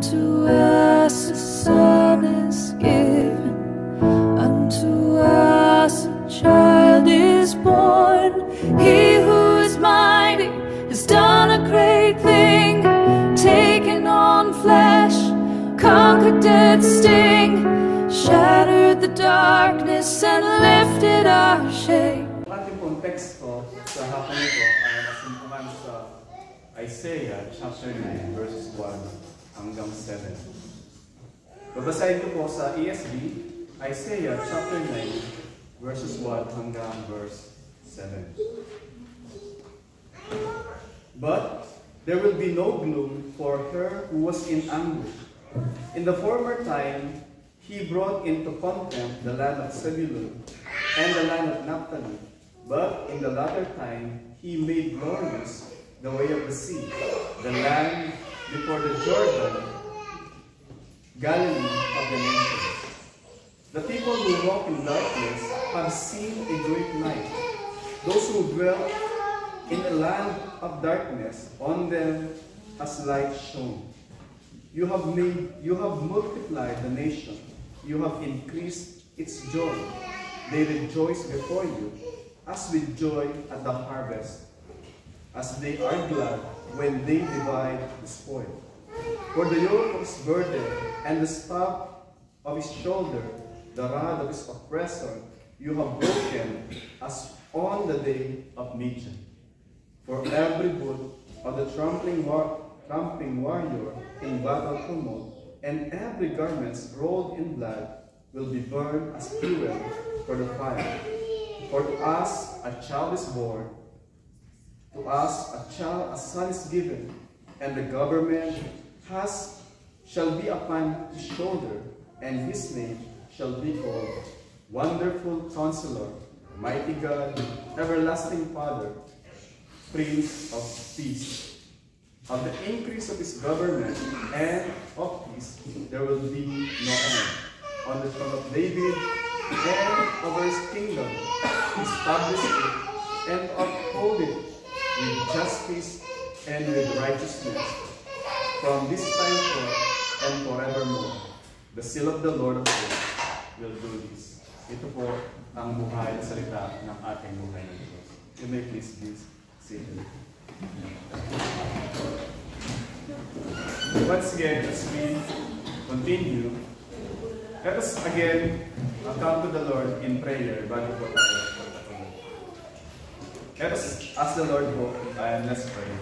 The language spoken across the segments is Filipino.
Unto us a son is given, unto us a child is born. He who is mighty has done a great thing, taken on flesh, conquered death's sting, shattered the darkness and lifted our shame. Isaiah chapter 9 verses 1 hanggang 7. Babasahin ko po sa ESV, Isaiah chapter 9 verses 1 hanggang verse 7. But there will be no gloom for her who was in anguish. In the former time, he brought into contempt the land of Zebulun and the land of Naphtali. But in the latter time, he made glorious the way of the sea, the land before the Jordan, Galilee of the nations. The people who walk in darkness have seen a great light. Those who dwell in a land of darkness, on them has light shone. You have made, you have multiplied the nation. You have increased its joy. They rejoice before you, as with joy at the harvest, as they are glad when they divide the spoil. For the yoke of his burden and the staff of his shoulder, the rod of his oppressor, you have broken as on the day of Midian. For every boot of the trampling, war, trampling warrior in battle tumult, and every garment rolled in blood will be burned as fuel for the fire. For to us a child is born, to us a child, a son is given, and the government has shall be upon his shoulder, and his name shall be called Wonderful Counselor, Mighty God, Everlasting Father, Prince of Peace. Of the increase of his government and of peace, there will be no end. On the throne of David and over his kingdom, establish it and uphold it with justice and with righteousness from this time forth and forevermore. The seal of the Lord of hosts will do this. Ito po ang buhay at salita ng ating buhay ng Diyos. You may please be seated. Once again, as we continue, let us again come to the Lord in prayer bago po tayo. Let us ask the Lord po and let's pray.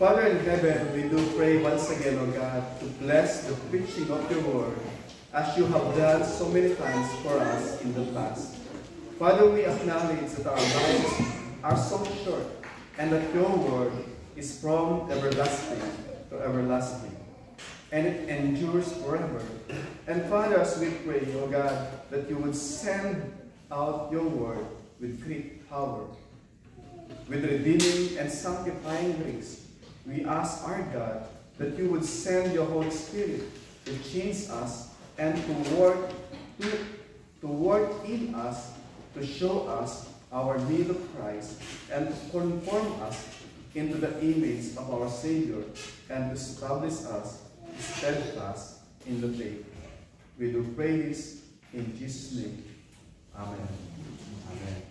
Father in heaven, we do pray once again, O God, to bless the preaching of your word as you have done so many times for us in the past. Father, we acknowledge that our lives are so short and that your word is from everlasting to everlasting. And it endures forever. And Father, as we pray, O God, that you would send out your word with great power, with redeeming and sanctifying grace, we ask our God that you would send your Holy Spirit to change us and to work to, to work in us to show us our need of Christ and to conform us into the image of our Savior and to establish us steadfast in the faith. We do pray this in Jesus' name. Amen. Amen.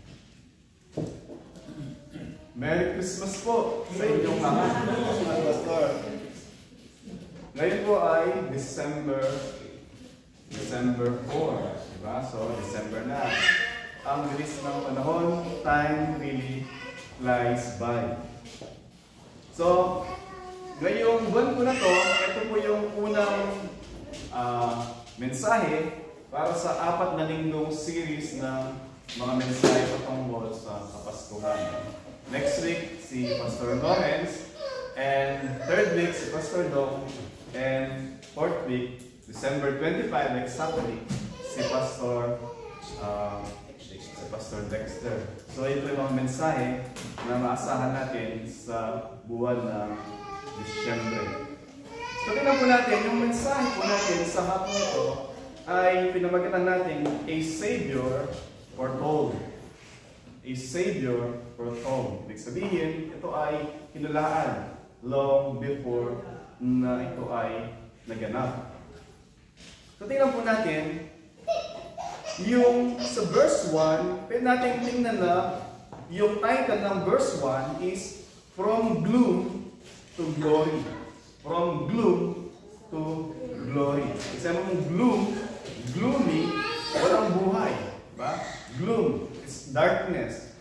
Merry Christmas po sa inyong mga pastor. Ngayon po ay December December 4, di ba? So, December na. Ang bilis ng panahon, time really flies by. So, ngayong buwan po na to, ito po yung unang ah, mensahe para sa apat na linggong series ng mga mensahe patungkol sa Kapaskuhan. Next week, si Pastor Lawrence. And third week, si Pastor Dong. And fourth week, December 25 exactly, si Pastor uh, si Pastor Dexter. So ito yung mga mensahe na maasahan natin sa buwan ng Disyembre. So tingnan po natin, yung mensahe po natin sa hapon ito ay pinamagatan natin A Savior Foretold. A Savior Foretold. Ibig sabihin, ito ay hinulaan long before na ito ay naganap. So tingnan po natin, yung sa verse 1, pwede natin tingnan na yung title ng verse 1 is From Gloom to Glory. From Gloom to Glory. Isa mong gloom, gloomy, walang buhay. Diba? Gloom, it's darkness.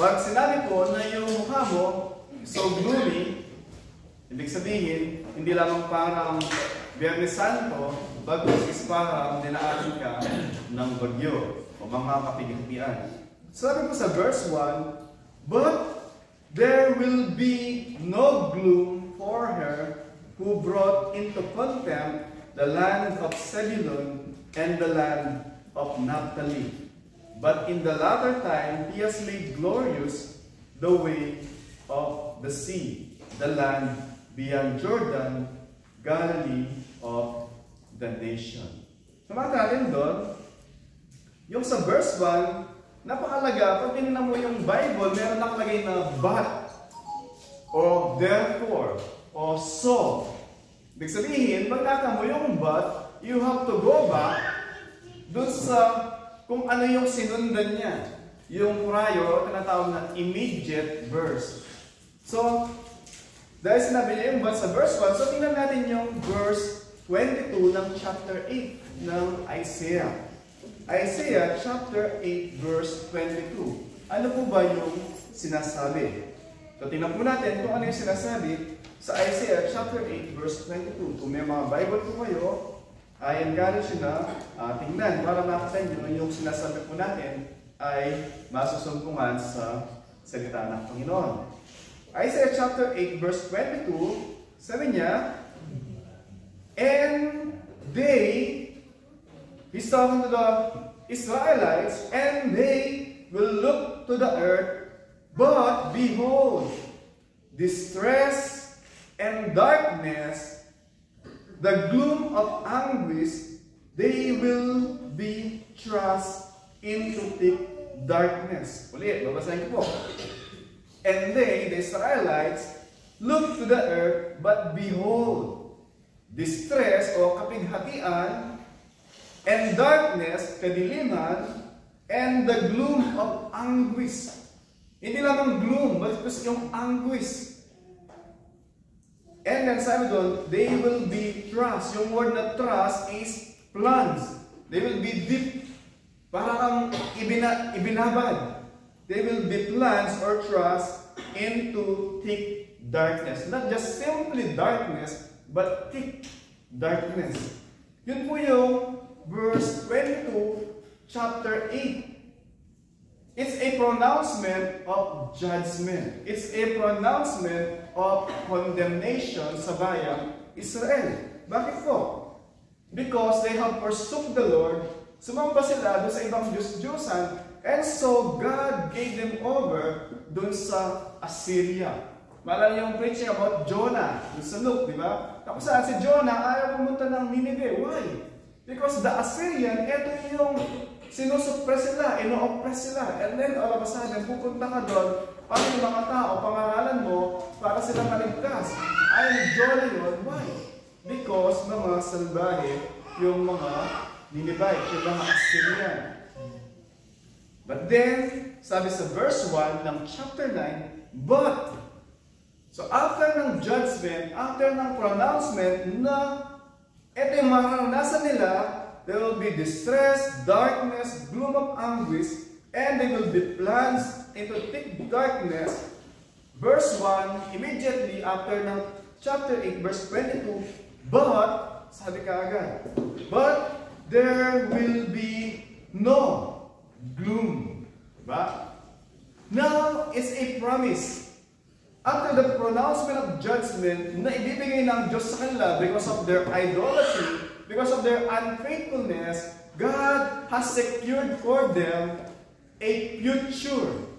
Pag sinabi ko na yung mukha mo so gloomy, ibig sabihin, hindi lamang parang Biyernes Santo, bagos is parang dinaanan ka ng bagyo o mga kapigatian. Sabi ko sa verse 1, But there will be no gloom for her who brought into contempt the land of Zebulun and the land of Naphtali. But in the latter time, he has made glorious the way of the sea, the land beyond Jordan, Galilee of the nation. Tumatalin doon, yung sa verse 1, napakalaga, pag tinignan mo yung Bible, meron nakalagay na but, or therefore, or so. Ibig sabihin, pagkata mo yung but, you have to go back dun sa kung ano yung sinundan niya. Yung prior, tinatawag na immediate verse. So, dahil sinabi niya yung sa verse 1, so tingnan natin yung verse 22 ng chapter 8 ng Isaiah. Isaiah chapter 8 verse 22. Ano po ba yung sinasabi? So tingnan po natin kung ano yung sinasabi sa Isaiah chapter 8 verse 22. Kung may mga Bible po kayo, ay encourage nyo na uh, tingnan para makita nyo yung sinasabi po natin ay masusumpungan sa salita ng Panginoon. Isaiah chapter 8 verse 22, sabi niya, And they, he's talking to the Israelites, and they will look to the earth, but behold, distress and darkness, the gloom of anguish, they will be thrust into thick darkness. Ulit, babasahin ko po. And they, the Israelites, look to the earth, but behold, distress o kapighatian, and darkness, kadiliman, and the gloom of anguish. Hindi lang ang gloom, but yung anguish. And then sabi doon, they will be trust. Yung word na trust is plunge. They will be deep. Para kang ibina, ibinabad. They will be plunged or thrust into thick darkness. Not just simply darkness, but thick darkness. Yun po yung verse 22, chapter 8. It's a pronouncement of judgment. It's a pronouncement of condemnation sa bayang Israel. Bakit po? Because they have forsook the Lord, sumamba sila doon sa ibang Diyos-Diyosan, and so God gave them over doon sa Assyria. Malala yung preaching about Jonah, yung sa Luke, di ba? Tapos saan si Jonah, ayaw pumunta ng Nineveh. Why? Because the Assyrian, eto yung sinusuppress sila, ino-oppress sila. And then all of a sudden, pupunta ka doon, para yung mga tao, pangalan mo, para sila maligtas. Ni Jonah yun. Why? Because mga salbahe, yung mga Ninevite, yung mga Assyrian. But then, sabi sa verse 1 ng chapter 9, But, so after ng judgment, after ng pronouncement na ito yung maranasan nila, there will be distress, darkness, gloom of anguish, and they will be plunged into thick darkness. Verse 1, immediately after ng chapter 8, verse 22, But, sabi ka agad, But there will be no gloom. Diba? Now, it's a promise. After the pronouncement of judgment na ibibigay ng Diyos sa kanila because of their idolatry, because of their unfaithfulness, God has secured for them a future.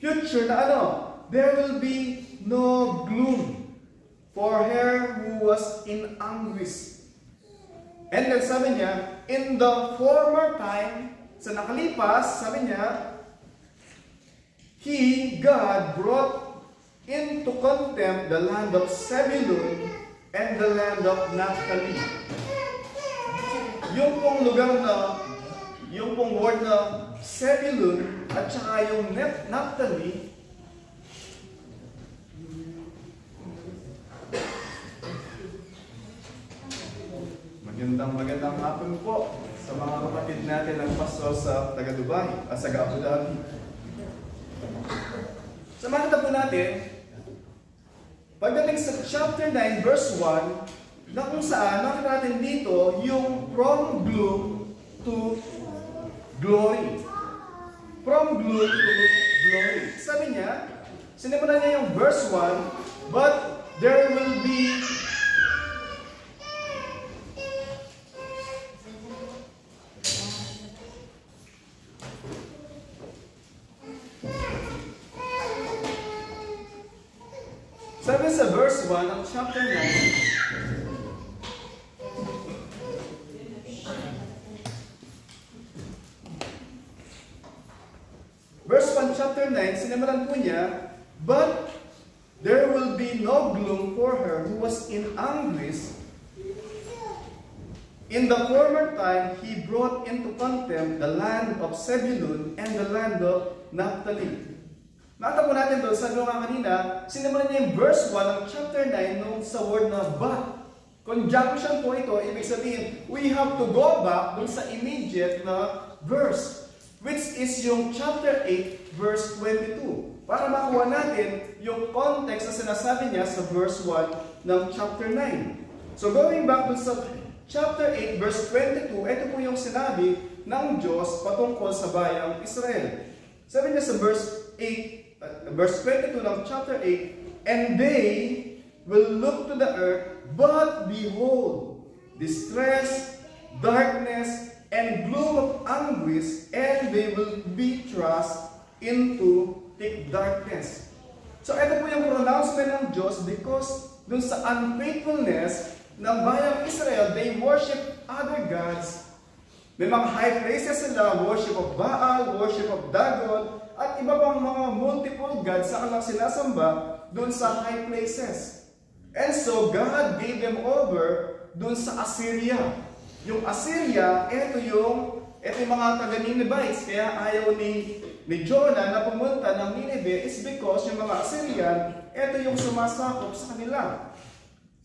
Future na ano? There will be no gloom for her who was in anguish. And then sabi niya, in the former time, sa nakalipas, sabi niya, He, God, brought into contempt the land of Zebulun and the land of Naphtali. Yung pong lugar na, yung pong word na Zebulun at saka yung Nep- Naphtali, Magandang magandang hapon po sa mga kapatid natin ng pastor sa taga Dubai, at sa Abu Dhabi. Sa po natin, pagdating sa chapter 9, verse 1, na kung saan makita natin dito yung from gloom to glory. From gloom to glory. Sabi niya, sinimulan niya yung verse 1, but there will be Sabi sa verse 1 ng chapter 9, Verse 1, chapter 9, sinimulan po niya, But there will be no gloom for her who was in anguish. In the former time, he brought into contempt the land of Zebulun and the land of Naphtali. Nakita po natin doon, ko nga kanina, sinimulan niya yung verse 1 ng chapter 9 nung sa word na but. Conjunction po ito, ibig sabihin, we have to go back dun sa immediate na verse, which is yung chapter 8, verse 22. Para makuha natin yung context na sinasabi niya sa verse 1 ng chapter 9. So going back dun sa chapter 8, verse 22, ito po yung sinabi ng Diyos patungkol sa bayang Israel. Sabi niya sa verse 8, uh, verse 22 ng chapter 8, And they will look to the earth, but behold, distress, darkness, and gloom of anguish, and they will be thrust into thick darkness. So ito po yung pronouncement ng Diyos because dun sa unfaithfulness ng bayang Israel, they worship other gods. May mga high places sila, worship of Baal, worship of Dagon, at iba pang mga multiple gods sa kanilang sinasamba dun sa high places. And so, God gave them over dun sa Assyria. Yung Assyria, ito yung, ito yung mga taga-Ninevites. Kaya ayaw ni, ni Jonah na pumunta ng Nineveh is because yung mga Assyrian, ito yung sumasakop sa kanila.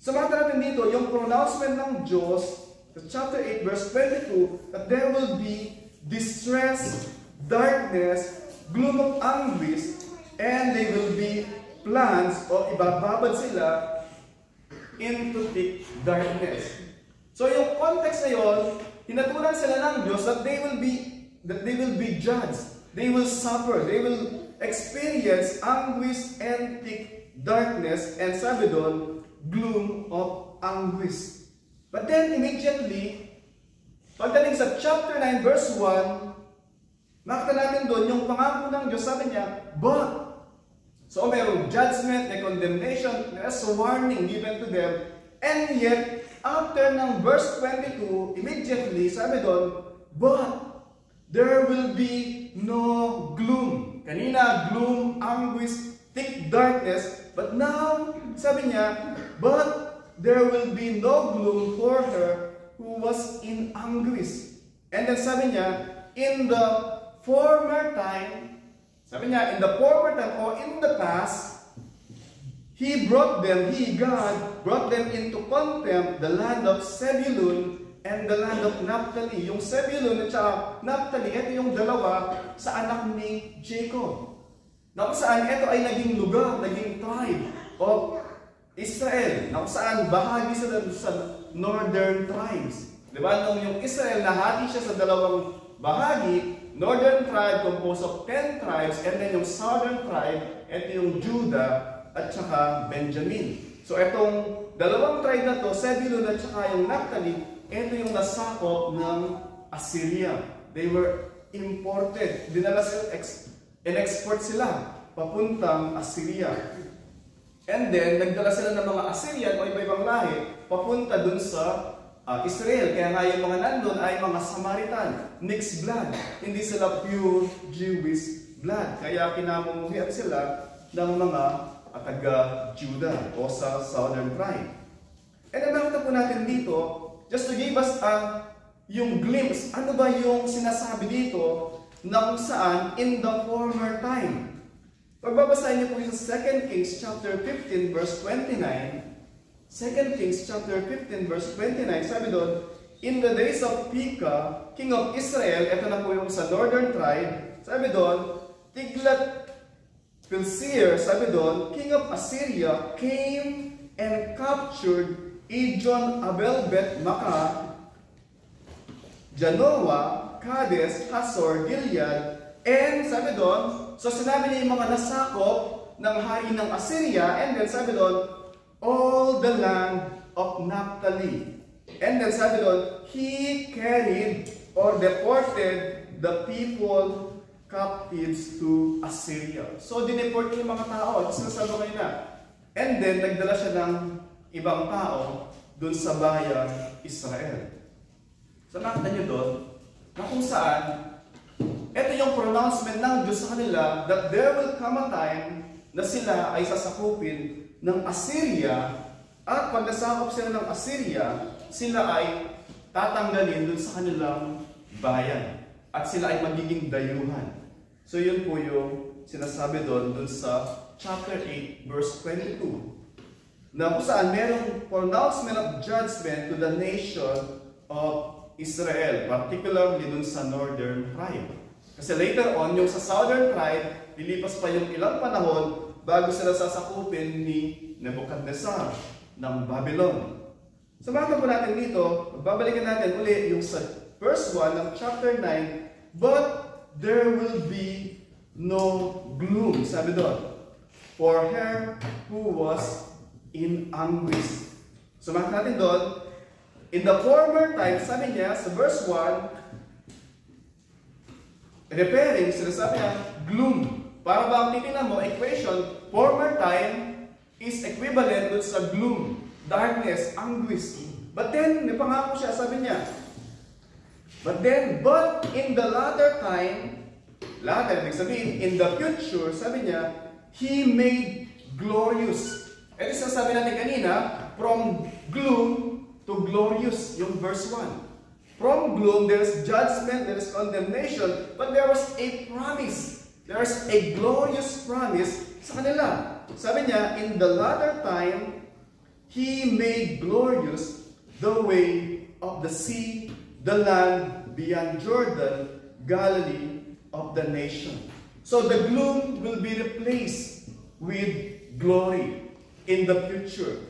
Makita natin dito, yung pronouncement ng Diyos, chapter 8, verse 22, that there will be distress, darkness, gloom of anguish, and they will be plants o ibababad sila into thick darkness. So yung context na yon, hinatulan sila ng Diyos that they will be that they will be judged. They will suffer. They will experience anguish and thick darkness and sabi doon, gloom of anguish. But then immediately, pagdating sa chapter 9 verse 1, makita natin doon yung pangako ng Diyos, sabi niya, but So mayroong judgment, may condemnation, there's a warning given to them. And yet, after ng verse 22, immediately, sabi doon, But there will be no gloom. Kanina, gloom, anguish, thick darkness. But now, sabi niya, But there will be no gloom for her who was in anguish. And then sabi niya, In the former time, sabi niya, in the former time or in the past, He brought them, He, God, brought them into contempt the land of Zebulun and the land of Naphtali. Yung Zebulun at saka Naphtali, ito yung dalawa sa anak ni Jacob. Na saan ito ay naging lugar, naging tribe of Israel. Na kung saan bahagi sila sa northern tribes. Di ba? Nung yung Israel, nahati siya sa dalawang bahagi, northern tribe composed of 10 tribes, and then yung southern tribe, ito yung Judah at saka Benjamin. So itong dalawang tribe na to, Zebulun at saka yung Naphtali, ito yung nasakop ng Assyria. They were imported. Dinala sila, ex, in-export sila papuntang Assyria. And then, nagdala sila ng mga Assyrian o iba-ibang lahi papunta dun sa uh, Israel. Kaya nga yung mga nandun ay mga Samaritan, mixed blood. Hindi sila pure Jewish blood. Kaya kinamumuhian sila ng mga at taga Judah o sa southern tribe. And ang nakita po natin dito, just to give us a, yung glimpse, ano ba yung sinasabi dito na kung saan in the former time. Pagbabasahin niyo po sa 2 Kings chapter 15 verse 29, 2 Kings chapter 15 verse 29, sabi doon, In the days of Pika, king of Israel, ito na po yung sa northern tribe, sabi doon, Tiglat Pilseer, sabi doon, king of Assyria, came and captured Ijon, Abelbet, Maka, Janoa, Kades, Hasor, Gilead, and sabi doon, so sinabi niya yung mga nasakop ng hari ng Assyria, and then sabi doon, all the land of Naphtali. And then sabi doon, he carried or deported the people captives to Assyria. So, dineport niya yung mga tao. Ito sinasabi kayo na. And then, nagdala siya ng ibang tao dun sa bayan Israel. So, nakita niyo doon, na kung saan, ito yung pronouncement ng Diyos sa kanila that there will come a time na sila ay sasakupin ng Assyria at pag nasakop sila ng Assyria, sila ay tatanggalin dun sa kanilang bayan at sila ay magiging dayuhan. So yun po yung sinasabi doon dun sa chapter 8 verse 22 na kung saan merong pronouncement of judgment to the nation of Israel, particularly dun sa northern tribe. Kasi later on, yung sa southern tribe, lilipas pa yung ilang panahon bago sila sasakupin ni Nebuchadnezzar ng Babylon. So makita po natin dito, babalikan natin uli yung sa verse 1 ng chapter 9, But there will be no gloom, sabi doon, for her who was in anguish. So makita natin doon, in the former time, sabi niya sa verse 1, repairing, sinasabi niya, gloom. Para ba ang titingnan mo, equation, former time is equivalent dun sa gloom, darkness, anguish. But then, may pangako siya, sabi niya, But then, but in the latter time, latter, ibig sabihin, in the future, sabi niya, He made glorious. Ito sabi natin kanina, from gloom to glorious, yung verse 1. From gloom, there's judgment, there's condemnation, but there was a promise. There's a glorious promise sa kanila. Sabi niya, in the latter time, He made glorious the way of the sea the land beyond Jordan, Galilee of the nation. So the gloom will be replaced with glory in the future.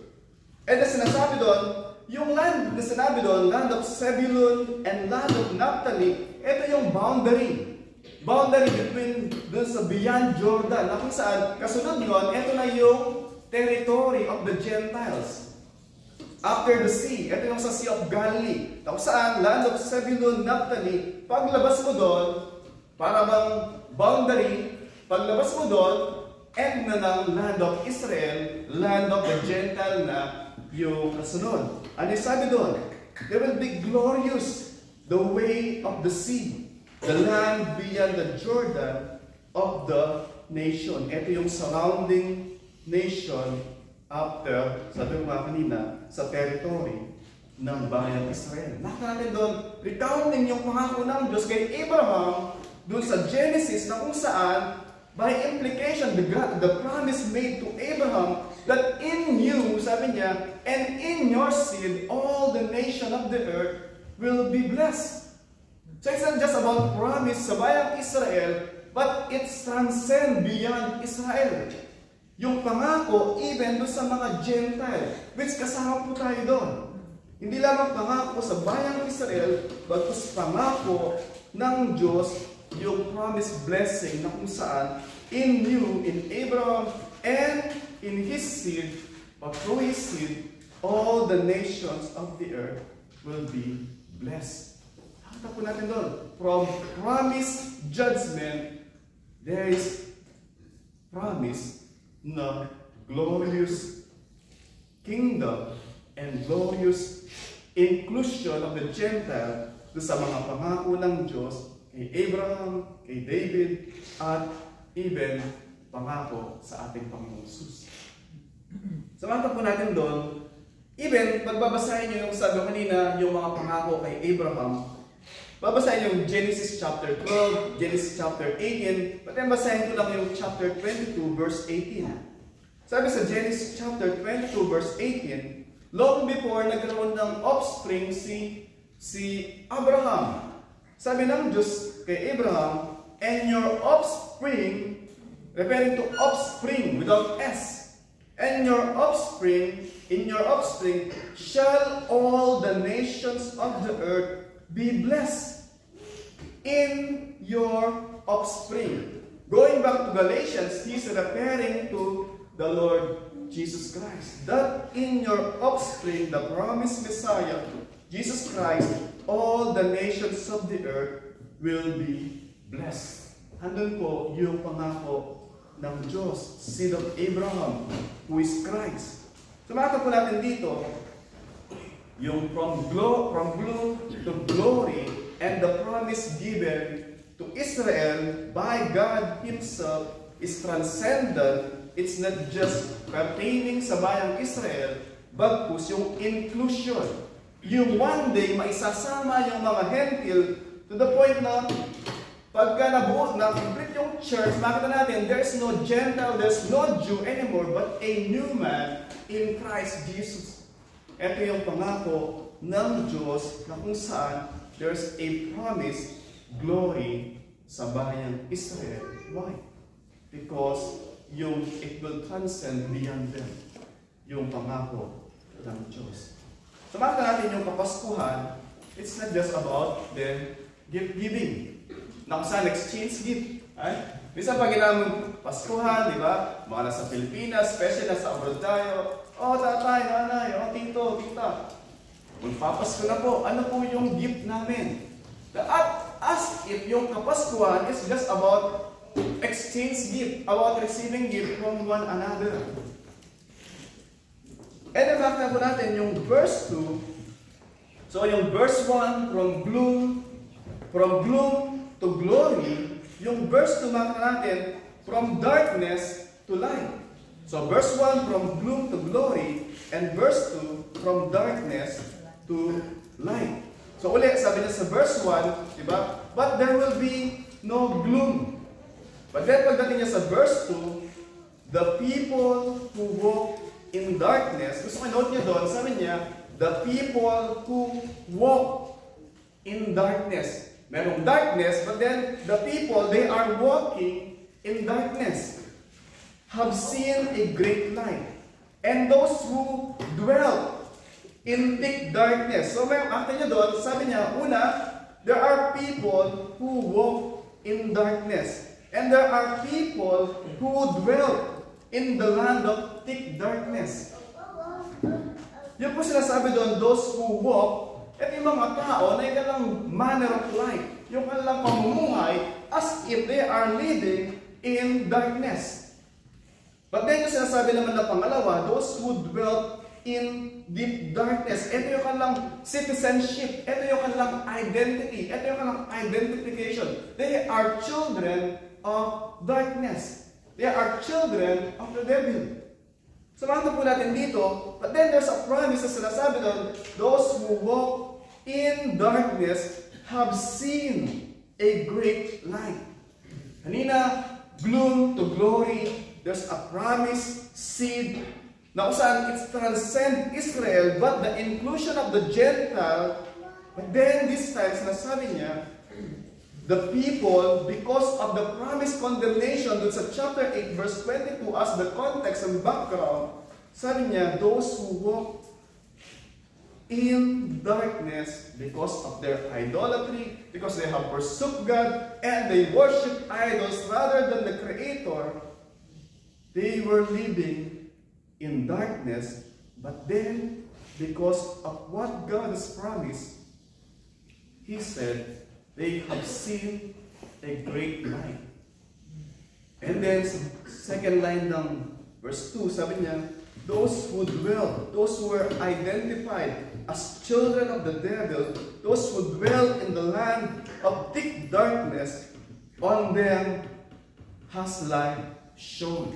And the sinasabi doon, yung land na sinabi doon, land of Zebulun and land of Naphtali, ito yung boundary. Boundary between dun sa beyond Jordan, na kung saan, kasunod nun, ito na yung territory of the Gentiles. After the sea, ito yung sa Sea of Galilee. Tapos saan? Land of Zebulun, Naphtali. Paglabas mo doon, para bang boundary, paglabas mo doon, end na ng land of Israel, land of the Gentile na yung kasunod. Ano sabi doon? There will be glorious the way of the sea, the land beyond the Jordan of the nation. Ito yung surrounding nation after, sabi ko nga kanina, sa territory ng bayan Israel. Nakita natin doon, recounting yung pangako ng Diyos kay Abraham doon sa Genesis na kung saan, by implication, the, God, the promise made to Abraham that in you, sabi niya, and in your seed, all the nation of the earth will be blessed. So it's not just about promise sa bayang Israel, but it transcends beyond Israel. Yung pangako, even doon sa mga Gentile, which kasama po tayo doon. Hindi lamang pangako sa bayang Israel, but pangako ng Diyos, yung promised blessing na kung saan, in you, in Abraham, and in his seed, or through his seed, all the nations of the earth will be blessed. Nakita po natin doon, from promised judgment, there is promise na glorious kingdom and glorious inclusion of the Gentile sa mga pangako ng Diyos kay Abraham, kay David, at even pangako sa ating Panginoon Jesus. Samantala po natin doon, even, pagbabasahin nyo yung sabi kanina, yung mga pangako kay Abraham, babasahin yung Genesis chapter 12, Genesis chapter 18, but then basahin ko lang yung chapter 22, verse 18. Sabi sa Genesis chapter 22, verse 18, long before nagkaroon ng offspring si si Abraham. Sabi ng Diyos kay Abraham, and your offspring, referring to offspring without S, and your offspring, in your offspring, shall all the nations of the earth be blessed in your offspring. Going back to Galatians, he's referring to the Lord Jesus Christ. That in your offspring, the promised Messiah, Jesus Christ, all the nations of the earth will be blessed. Handun po yung pangako ng Diyos, seed of Abraham, who is Christ. Sumata po natin dito, yung from, glo from gloom to glory and the promise given to Israel by God Himself is transcendent. It's not just pertaining sa bayang Israel, bagkus yung inclusion. Yung one day, maisasama yung mga hentil to the point na Pagka nabuo, na-complete yung church, makita natin, there's no Gentile, there's no Jew anymore, but a new man in Christ Jesus. Ito yung pangako ng Diyos na kung saan there's a promise glory sa bayang Israel. Why? Because yung it will transcend beyond them. Yung pangako ng Diyos. So makita natin yung kapaskuhan, it's not just about the gift giving na exchange gift. Ay? Minsan pag ginamang Paskuhan, di ba? Mga nasa Pilipinas, especially nasa abroad tayo. Oh, tatay, nanay, oh, tito, tita. Magpapasko na po. Ano po yung gift namin? At as if yung Kapaskuhan is just about exchange gift, about receiving gift from one another. And then makita po natin yung verse 2. So yung verse 1, from gloom, from gloom to glory, yung verse 2 makita natin, from darkness to light. So verse 1, from gloom to glory, and verse 2, from darkness to light. So uli, sabi niya sa verse 1, di? But there will be no gloom. But then pagdating niya sa verse 2, the people who walk in darkness, gusto ko note niya doon, sabi niya, the people who walk in darkness. Merong darkness, but then the people, they are walking in darkness, have seen a great light. And those who dwell in thick darkness. So may akta niya doon, sabi niya, una, there are people who walk in darkness. And there are people who dwell in the land of thick darkness. Yun po sinasabi doon, those who walk at yung mga tao na yung kanilang manner of life, yung kanilang pamumuhay as if they are living in darkness. But then yung sinasabi naman na pangalawa, those who dwelt in deep darkness. Ito yung kanilang citizenship. Ito yung kanilang identity. Ito yung kanilang identification. They are children of darkness. They are children of the devil. Samahan po natin dito, but then there's a promise na sinasabi doon, those who walk in darkness have seen a great light. Kanina, gloom to glory, there's a promise seed na kung saan it transcend Israel, but the inclusion of the Gentile, but then this time, sinasabi niya, the people, because of the promised condemnation dun sa chapter 8, verse 22, as the context and background, sabi niya, those who walk in darkness because of their idolatry, because they have forsook God, and they worship idols rather than the Creator, they were living in darkness, but then, because of what God has promised, He said, they have seen a great light. And then, second line ng verse 2, sabi niya, those who dwell, those who were identified as children of the devil, those who dwell in the land of thick darkness, on them has light shone.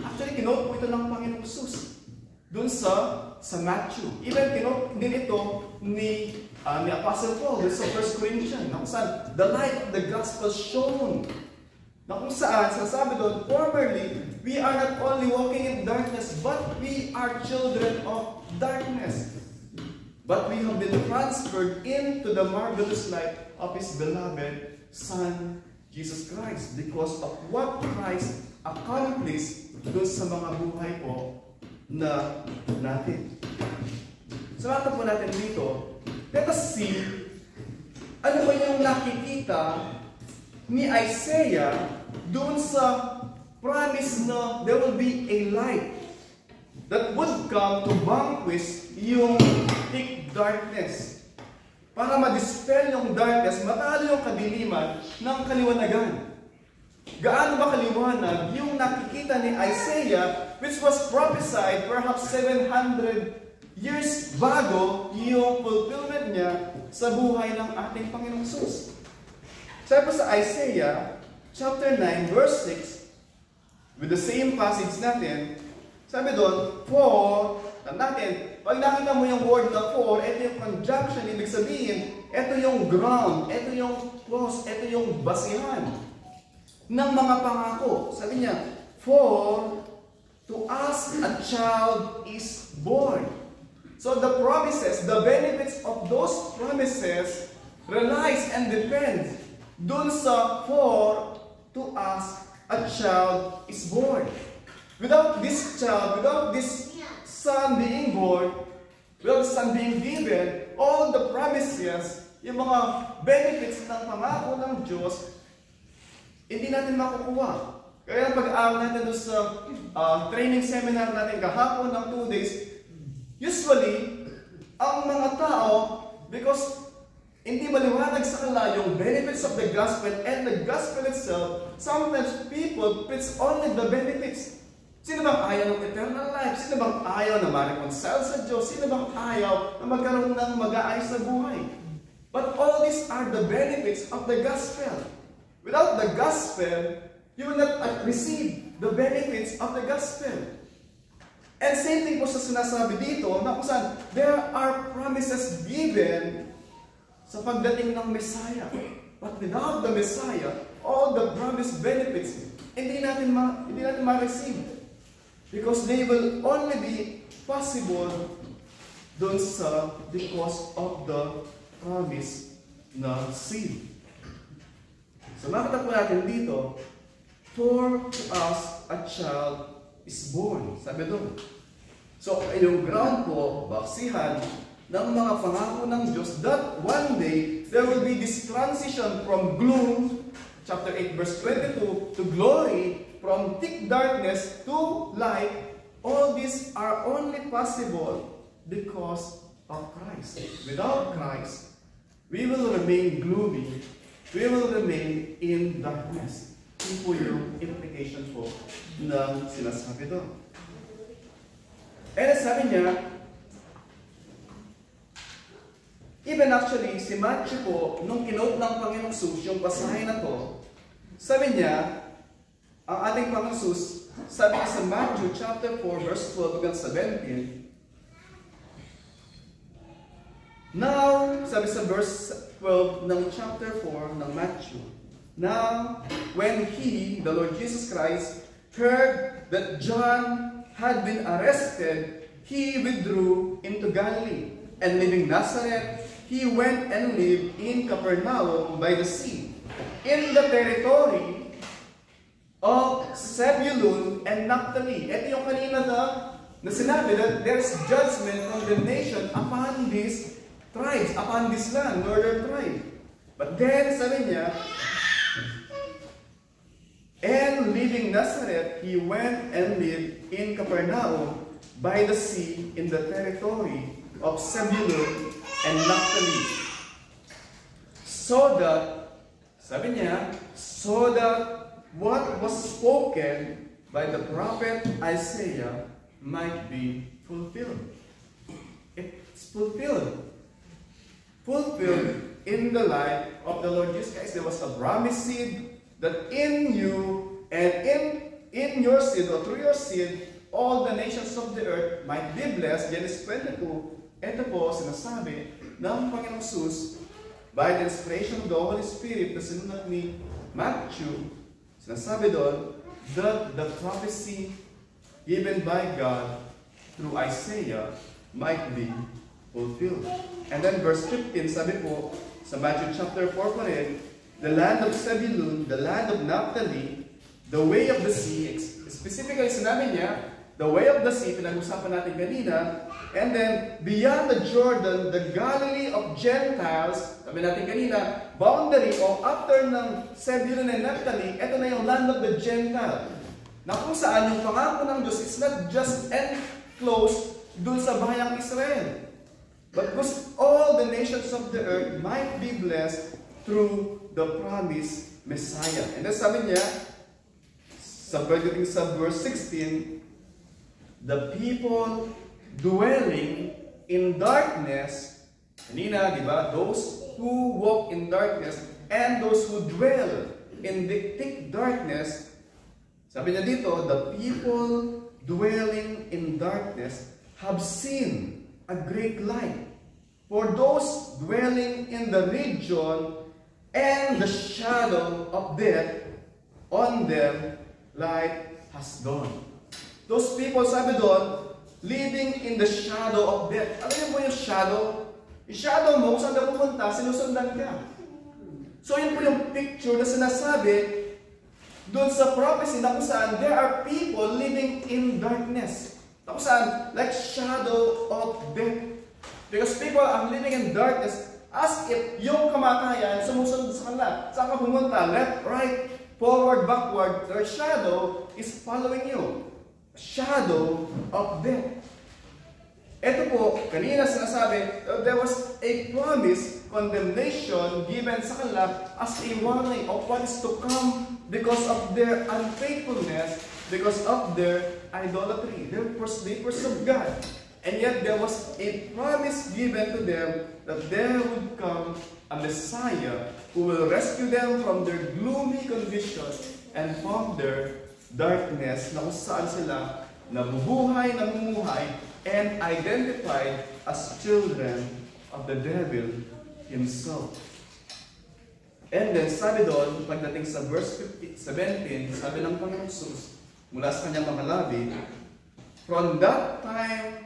Actually, kinote po ito ng Panginoong Jesus. dun sa sa Matthew. Even tinok din ito ni uh, ni Apostle Paul sa 1 Corinthians na kung saan the light of the gospel shone. Na kung saan, sasabi doon, formerly, we are not only walking in darkness, but we are children of darkness. But we have been transferred into the marvelous light of His beloved Son, Jesus Christ, because of what Christ accomplished doon sa mga buhay po na natin. So, so, po natin dito, let us see ano ba yung nakikita ni Isaiah doon sa promise na there will be a light that would come to vanquish yung thick darkness. Para ma-dispel yung darkness, matalo yung kadiliman ng kaliwanagan. Gaano ba kaliwanag yung nakikita ni Isaiah which was prophesied perhaps 700 years bago yung fulfillment niya sa buhay ng ating Panginoong Sus. Sabi po sa Isaiah chapter 9 verse 6 with the same passage natin, sabi doon, for, natin, pag nakita mo yung word na for, ito yung conjunction, ibig sabihin, ito yung ground, ito yung clause, ito yung basihan ng mga pangako. Sabi niya, For to us a child is born. So the promises, the benefits of those promises relies and depends dun sa for to us a child is born. Without this child, without this son being born, without son being given, all the promises, yung mga benefits ng pangako ng Diyos hindi natin makukuha. Kaya pag-aaral natin doon sa uh, training seminar natin kahapon ng 2 days, usually, ang mga tao, because hindi maliwanag sa kanila yung benefits of the gospel and the gospel itself, sometimes people preach only the benefits. Sino bang ayaw ng eternal life? Sino bang ayaw na ma-reconcile sa Diyos? Sino bang ayaw na magkaroon ng mag-aayos na buhay? But all these are the benefits of the gospel. Without the gospel, you will not receive the benefits of the gospel. And same thing po sa sinasabi dito, na kung saan, there are promises given sa pagdating ng Messiah. But without the Messiah, all the promised benefits, hindi natin ma hindi natin ma-receive. Because they will only be possible dun sa because of the promise na seed. So makita po natin dito, For us a child is born. Sabi doon. So, yung ground po, baksihan ng mga pangako ng Diyos that one day, there will be this transition from gloom, chapter 8, verse 22, to glory, from thick darkness to light. All these are only possible because of Christ. Without Christ, we will remain gloomy we will remain in darkness. Yun po yung implication po ng sinasabi doon. And sabi niya, even actually, si Matthew po, nung kinote ng Panginoong Sus, yung basahin na to, sabi niya, ang ating Panginoong Sus, sabi niya sa Matthew chapter 4, verse 12 hanggang 17, Now, sabi sa verse 12 ng chapter 4 ng Matthew, Now, when he, the Lord Jesus Christ, heard that John had been arrested, he withdrew into Galilee. And leaving Nazareth, he went and lived in Capernaum by the sea, in the territory of Zebulun and Naphtali. Ito yung kanina na, na sinabi that there's judgment, condemnation upon this tribes upon this land, northern tribe. But then, sabi niya, And leaving Nazareth, he went and lived in Capernaum by the sea in the territory of Zebulun and Naphtali. So that, sabi niya, so that what was spoken by the prophet Isaiah might be fulfilled. It's fulfilled fulfilled in the life of the Lord Jesus Christ. There was a promised seed that in you and in, in your seed or through your seed, all the nations of the earth might be blessed. Genesis 22, ito po sinasabi ng Panginoong Sus by the inspiration of the Holy Spirit na sinunod ni Matthew, sinasabi doon that the prophecy given by God through Isaiah might be fulfilled. And then verse 15, sabi po, sa Matthew chapter 4 pa rin, the land of Zebulun, the land of Naphtali, the way of the sea, specifically sinabi niya, the way of the sea, pinag-usapan natin kanina, and then beyond the Jordan, the Galilee of Gentiles, sabi natin kanina, boundary o after ng Zebulun and Naphtali, ito na yung land of the Gentile. Na kung saan yung pangako ng Diyos is not just enclosed dun sa bayang Israel. But because all the nations of the earth might be blessed through the promised Messiah. And then sabi niya, sa pagdating sa verse 16, the people dwelling in darkness, kanina, di ba, those who walk in darkness and those who dwell in the thick darkness, sabi niya dito, the people dwelling in darkness have seen a great light. For those dwelling in the region and the shadow of death, on them light has dawned. Those people, sabi doon, living in the shadow of death. Alam niyo po yung shadow? Yung shadow mo, kung saan ka pumunta, sinusundan ka. So yun po yung picture na sinasabi doon sa prophecy na kung saan there are people living in darkness. Na kung saan, like shadow of death. Because people are living in darkness as if yung kamatayan sumusunod sa kanila. Saan ka pumunta? Left, right, forward, backward. Their shadow is following you. Shadow of death. Ito po, kanina sinasabi, uh, there was a promise, condemnation given sa kanila as a warning of what is to come because of their unfaithfulness, because of their idolatry. They forsook God. And yet there was a promise given to them that there would come a Messiah who will rescue them from their gloomy condition and from their darkness na kung saan sila nabubuhay, namumuhay, and identified as children of the devil himself. And then, sabi doon, pagdating sa verse 15, 17, sabi ng Panginoon Jesus, mula sa kanyang mga labi, From that time,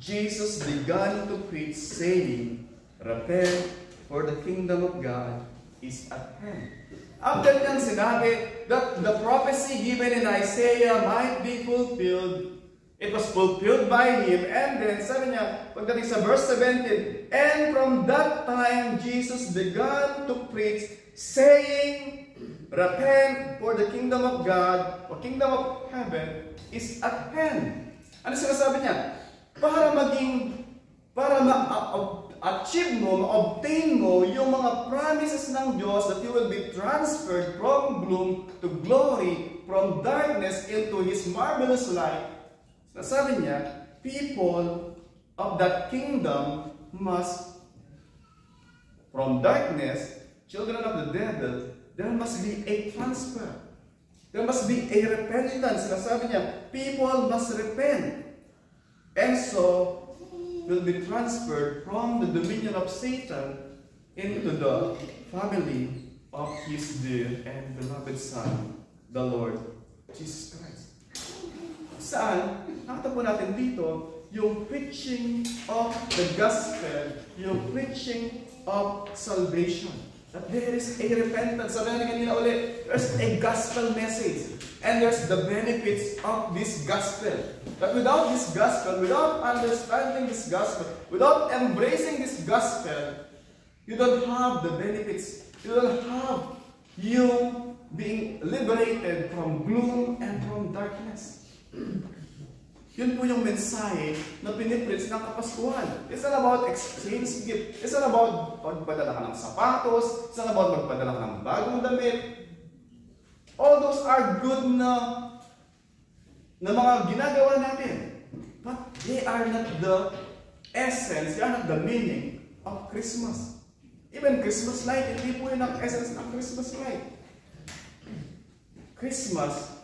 Jesus began to preach, saying, Repent, for the kingdom of God is at hand. After niyang sinabi that the prophecy given in Isaiah might be fulfilled, it was fulfilled by him. And then, sabi niya, pagdating sa verse 17, And from that time, Jesus began to preach, saying, Repent, for the kingdom of God, or kingdom of heaven, is at hand. Ano sinasabi niya? Para maging, para ma-achieve mo, ma-obtain mo yung mga promises ng Diyos that you will be transferred from gloom to glory, from darkness into His marvelous light. Sasabi niya, people of that kingdom must, from darkness, children of the devil, there must be a transfer. There must be a repentance. Sinasabi niya, people must repent. So, will be transferred from the dominion of Satan into the family of his dear and beloved Son, the Lord Jesus Christ. Saan? Nakita po natin dito yung preaching of the gospel, yung preaching of salvation. That there is a repentance. Sabi kanina ulit, there's a gospel message. And there's the benefits of this gospel. But without this gospel, without understanding this gospel, without embracing this gospel, you don't have the benefits. You don't have you being liberated from gloom and from darkness. Yun po yung mensahe na pinipreach ng Kapaskuhan. It's not about exchange gift. It's not about magpadala ka ng sapatos. It's not about magpadala ka ng bagong damit. All those are good na na mga ginagawa natin. But they are not the essence, they are not the meaning of Christmas. Even Christmas light, hindi po yun ang essence ng Christmas light. Christmas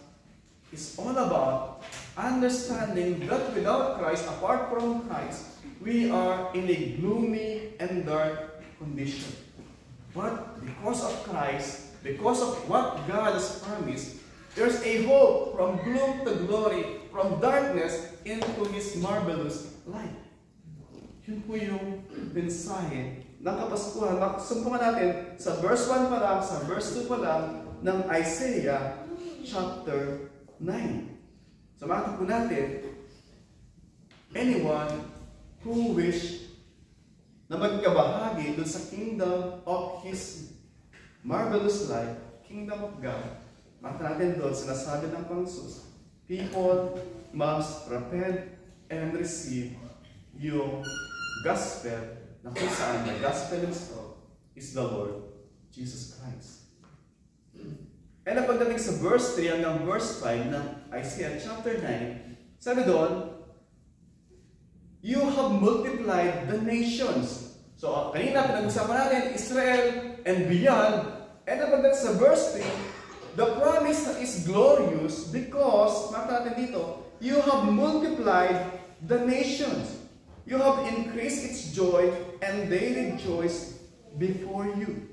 is all about understanding that without Christ, apart from Christ, we are in a gloomy and dark condition. But because of Christ, because of what God has promised, there's a hope from gloom to glory, from darkness into His marvelous light. Yun po yung mensahe ng Kapaskuhan. Sumpungan natin sa verse 1 pa lang, sa verse 2 pa lang ng Isaiah chapter 9. Samahan po natin, anyone who wish na magkabahagi dun sa kingdom of His marvelous life, kingdom of God, makita natin doon, sinasabi ng Pangsus, people must repent and receive yung gospel na kung saan the gospel is the Lord Jesus Christ. Ang pagdating sa verse 3 hanggang verse 5 ng Isaiah chapter 9, sabi doon, You have multiplied the nations. So, kanina pinag-usapan natin, Israel and beyond. And pagdating sa verse 3, the promise is glorious because, makita natin dito, you have multiplied the nations. You have increased its joy and they rejoice before you.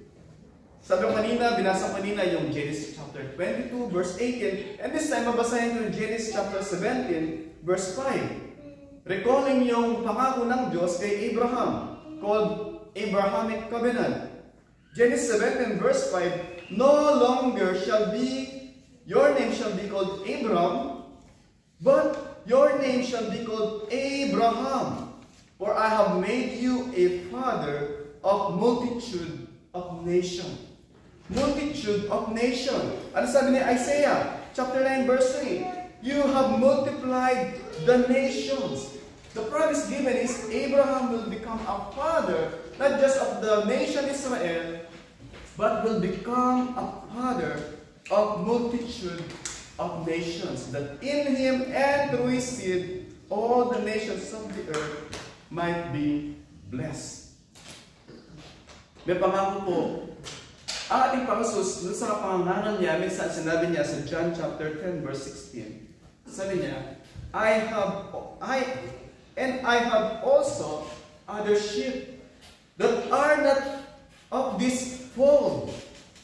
Sabi ko kanina, binasa kanina yung Genesis chapter 22, verse 18. And this time, mabasahin ko yung Genesis chapter 17, verse 5. Recalling yung pangako ng Diyos kay Abraham, called Abrahamic Covenant. Genesis 17, verse 5, No longer shall be, your name shall be called Abram, but your name shall be called Abraham. For I have made you a father of multitude of nations multitude of nations. Ano sabi ni Isaiah? Chapter 9, verse 3. You have multiplied the nations. The promise given is Abraham will become a father, not just of the nation Israel, but will become a father of multitude of nations, that in him and through his seed, all the nations of the earth might be blessed. May pangako po ang ating Panginoon, doon sa pangangaral niya, minsan sinabi niya sa John chapter 10 verse 16. Sabi niya, I have, I, and I have also other sheep that are not of this fold.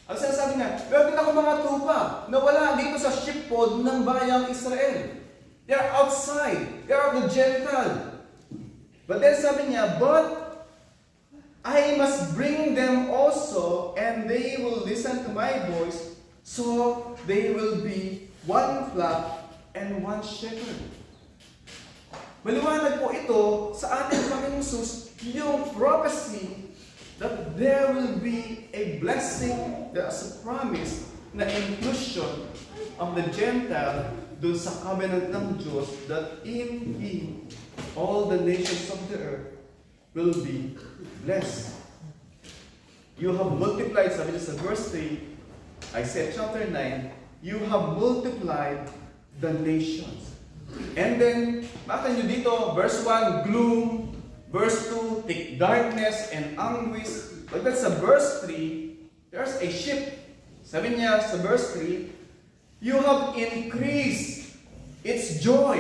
Ang sinasabi niya, meron ako mga tupa na wala dito sa sheepfold ng bayang Israel. They are outside. They are the Gentile. But then sabi niya, but I must bring them also, they will listen to my voice, so they will be one flock and one shepherd. Maliwanag po ito sa ating Panginoong Sus, yung prophecy that there will be a blessing, there's a promise na inclusion of the Gentile dun sa covenant ng Diyos that in Him all the nations of the earth will be blessed. You have multiplied, sabi niya sa verse 3, I said chapter 9, you have multiplied the nations. And then, makita nyo dito, verse 1, gloom, verse 2, thick darkness and anguish. But then sa verse 3, there's a shift. Sabi niya sa verse 3, you have increased its joy.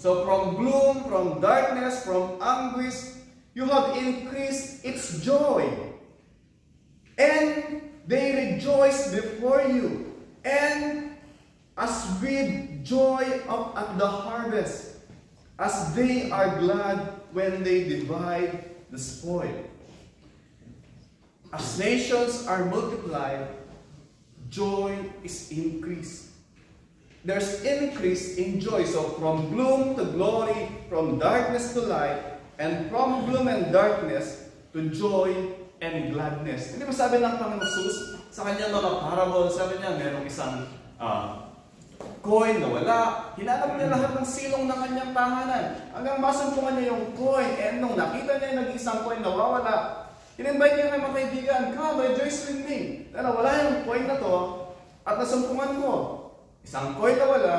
So from gloom, from darkness, from anguish, you have increased its joy. And they rejoice before you. And as with joy of at the harvest, as they are glad when they divide the spoil. As nations are multiplied, joy is increased. There's increase in joy. So from gloom to glory, from darkness to light, and from gloom and darkness to joy and gladness. Hindi ba sabi ng Panginoon sa kanyang mga parable, sabi niya, merong isang uh, coin na wala. Hinanap niya lahat ng silong ng kanyang tahanan. Hanggang masumpungan niya yung coin. And nung nakita niya yung nag-isang coin na wawala, in-invite niya ng mga kaibigan, come, rejoice with me. Dahil wala yung coin na to, at nasumpungan ko. Isang coin na wala,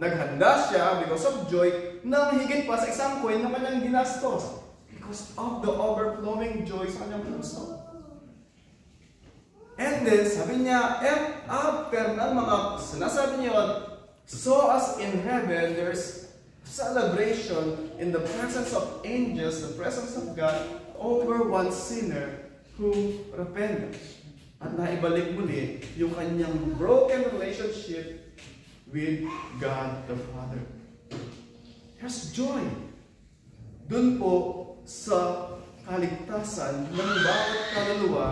naghanda siya because of joy nang higit pa sa isang coin na kanyang ginastos because of the overflowing joy sa kanyang puso. And then, sabi niya, and after ng mga sinasabi niya, so as in heaven, there's celebration in the presence of angels, the presence of God, over one sinner who repented. At naibalik muli yung kanyang broken relationship with God the Father. There's joy. Doon po sa kaligtasan ng bawat kaluluwa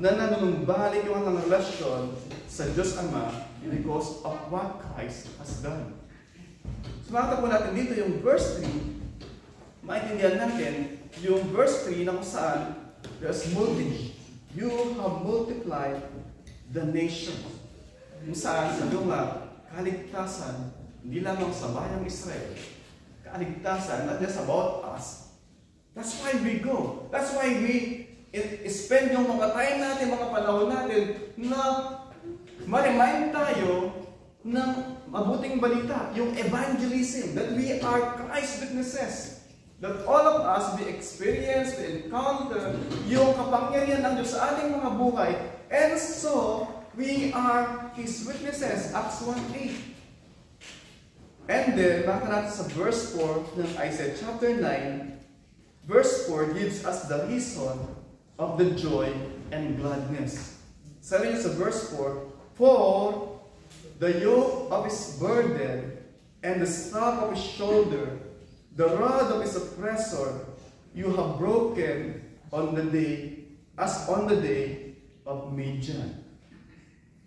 na nanunumbalik yung ang relasyon sa Diyos Ama because of what Christ has done. Sumakta po natin dito yung verse 3, maintindihan natin yung verse 3 na kung saan there's multi, you have multiplied the nation. Kung saan sa nga, kaligtasan, hindi lamang sa bayang Israel, kaligtasan, not just about us. That's why we go. That's why we spend yung mga time natin, mga panahon natin na ma-remind tayo ng mabuting balita, yung evangelism, that we are Christ witnesses. That all of us, we experience, we encounter yung kapangyarihan ng Diyos sa ating mga buhay. And so, we are His witnesses. Acts 1.8 And then, baka natin sa verse 4 ng Isaiah chapter 9, verse 4 gives us the reason of the joy and gladness. Sabi niya sa verse 4, For the yoke of his burden and the staff of his shoulder, the rod of his oppressor, you have broken on the day, as on the day of Midian.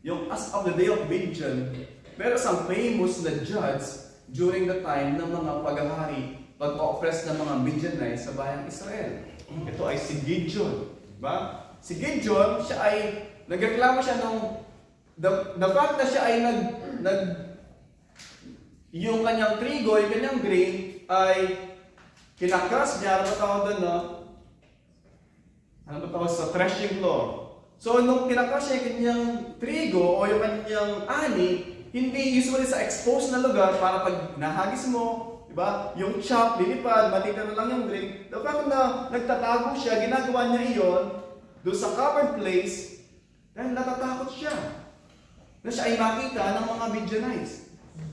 Yung as of the day of Midian, meron isang famous na judge during the time ng mga paghahari, pag-oppress ng mga Midianites sa bayang Israel. Ito ay si Gideon. Ba? Si Gideon, siya ay, nagreklamo siya nung, the, the fact na siya ay nag, nag, yung kanyang trigo, yung kanyang grain, ay kinakras niya, ano ba tawag doon, no? Ano ba tawag sa threshing floor? So, nung kinakras niya yung kanyang trigo o yung kanyang ani, hindi usually sa exposed na lugar para pag nahagis mo, di ba? Yung chop, lilipad, matitira lang yung grain. The fact na nagtatago siya, ginagawa niya iyon doon sa covered place dahil natatakot siya na siya ay makita ng mga Midianites.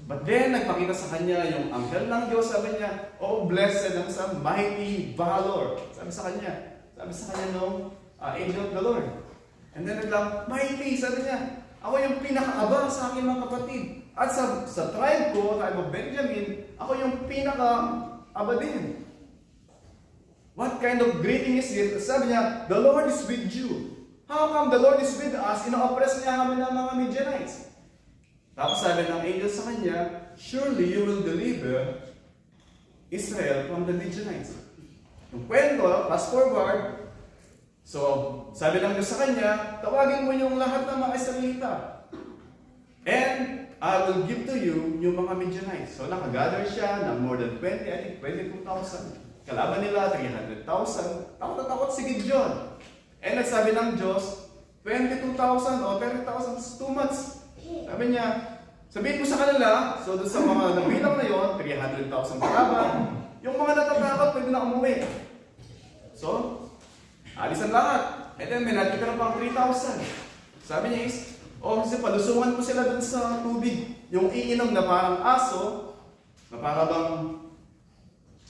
But then, nagpakita sa kanya yung angel ng Diyos, sabi niya, Oh, blessed ang sa mighty valor. Sabi sa kanya, sabi sa kanya no, uh, angel of the Lord. And then naglang, mighty, sabi niya, ako yung pinakaaba sa aking mga kapatid. At sa, sa tribe ko, tribe of Benjamin, ako yung pinaka-aba din. What kind of greeting is this? Sabi niya, the Lord is with you. How come the Lord is with us? Ino-oppress niya kami ng mga Midianites. Tapos sabi ng angel sa kanya, Surely you will deliver Israel from the Midianites. Yung kwento, fast forward, So, sabi lang Diyos sa kanya, tawagin mo yung lahat ng mga Israelita. And I will give to you yung mga Midianites. So, nakagather siya ng more than 20, I think 22,000. Kalaban nila, 300,000. Takot na takot si Gideon. And nagsabi ng Diyos, 22,000 o 30,000 is too much. Sabi niya, sabihin mo sa kanila, so doon sa mga nabilang na yon, 300,000 kalaban. Yung mga natatakot, pwede na umuwi. So, Alisan lahat. And then, may natitira pang 3,000. Sabi niya is, oh, kasi palusungan ko sila dun sa tubig. Yung iinom na parang aso, na para bang,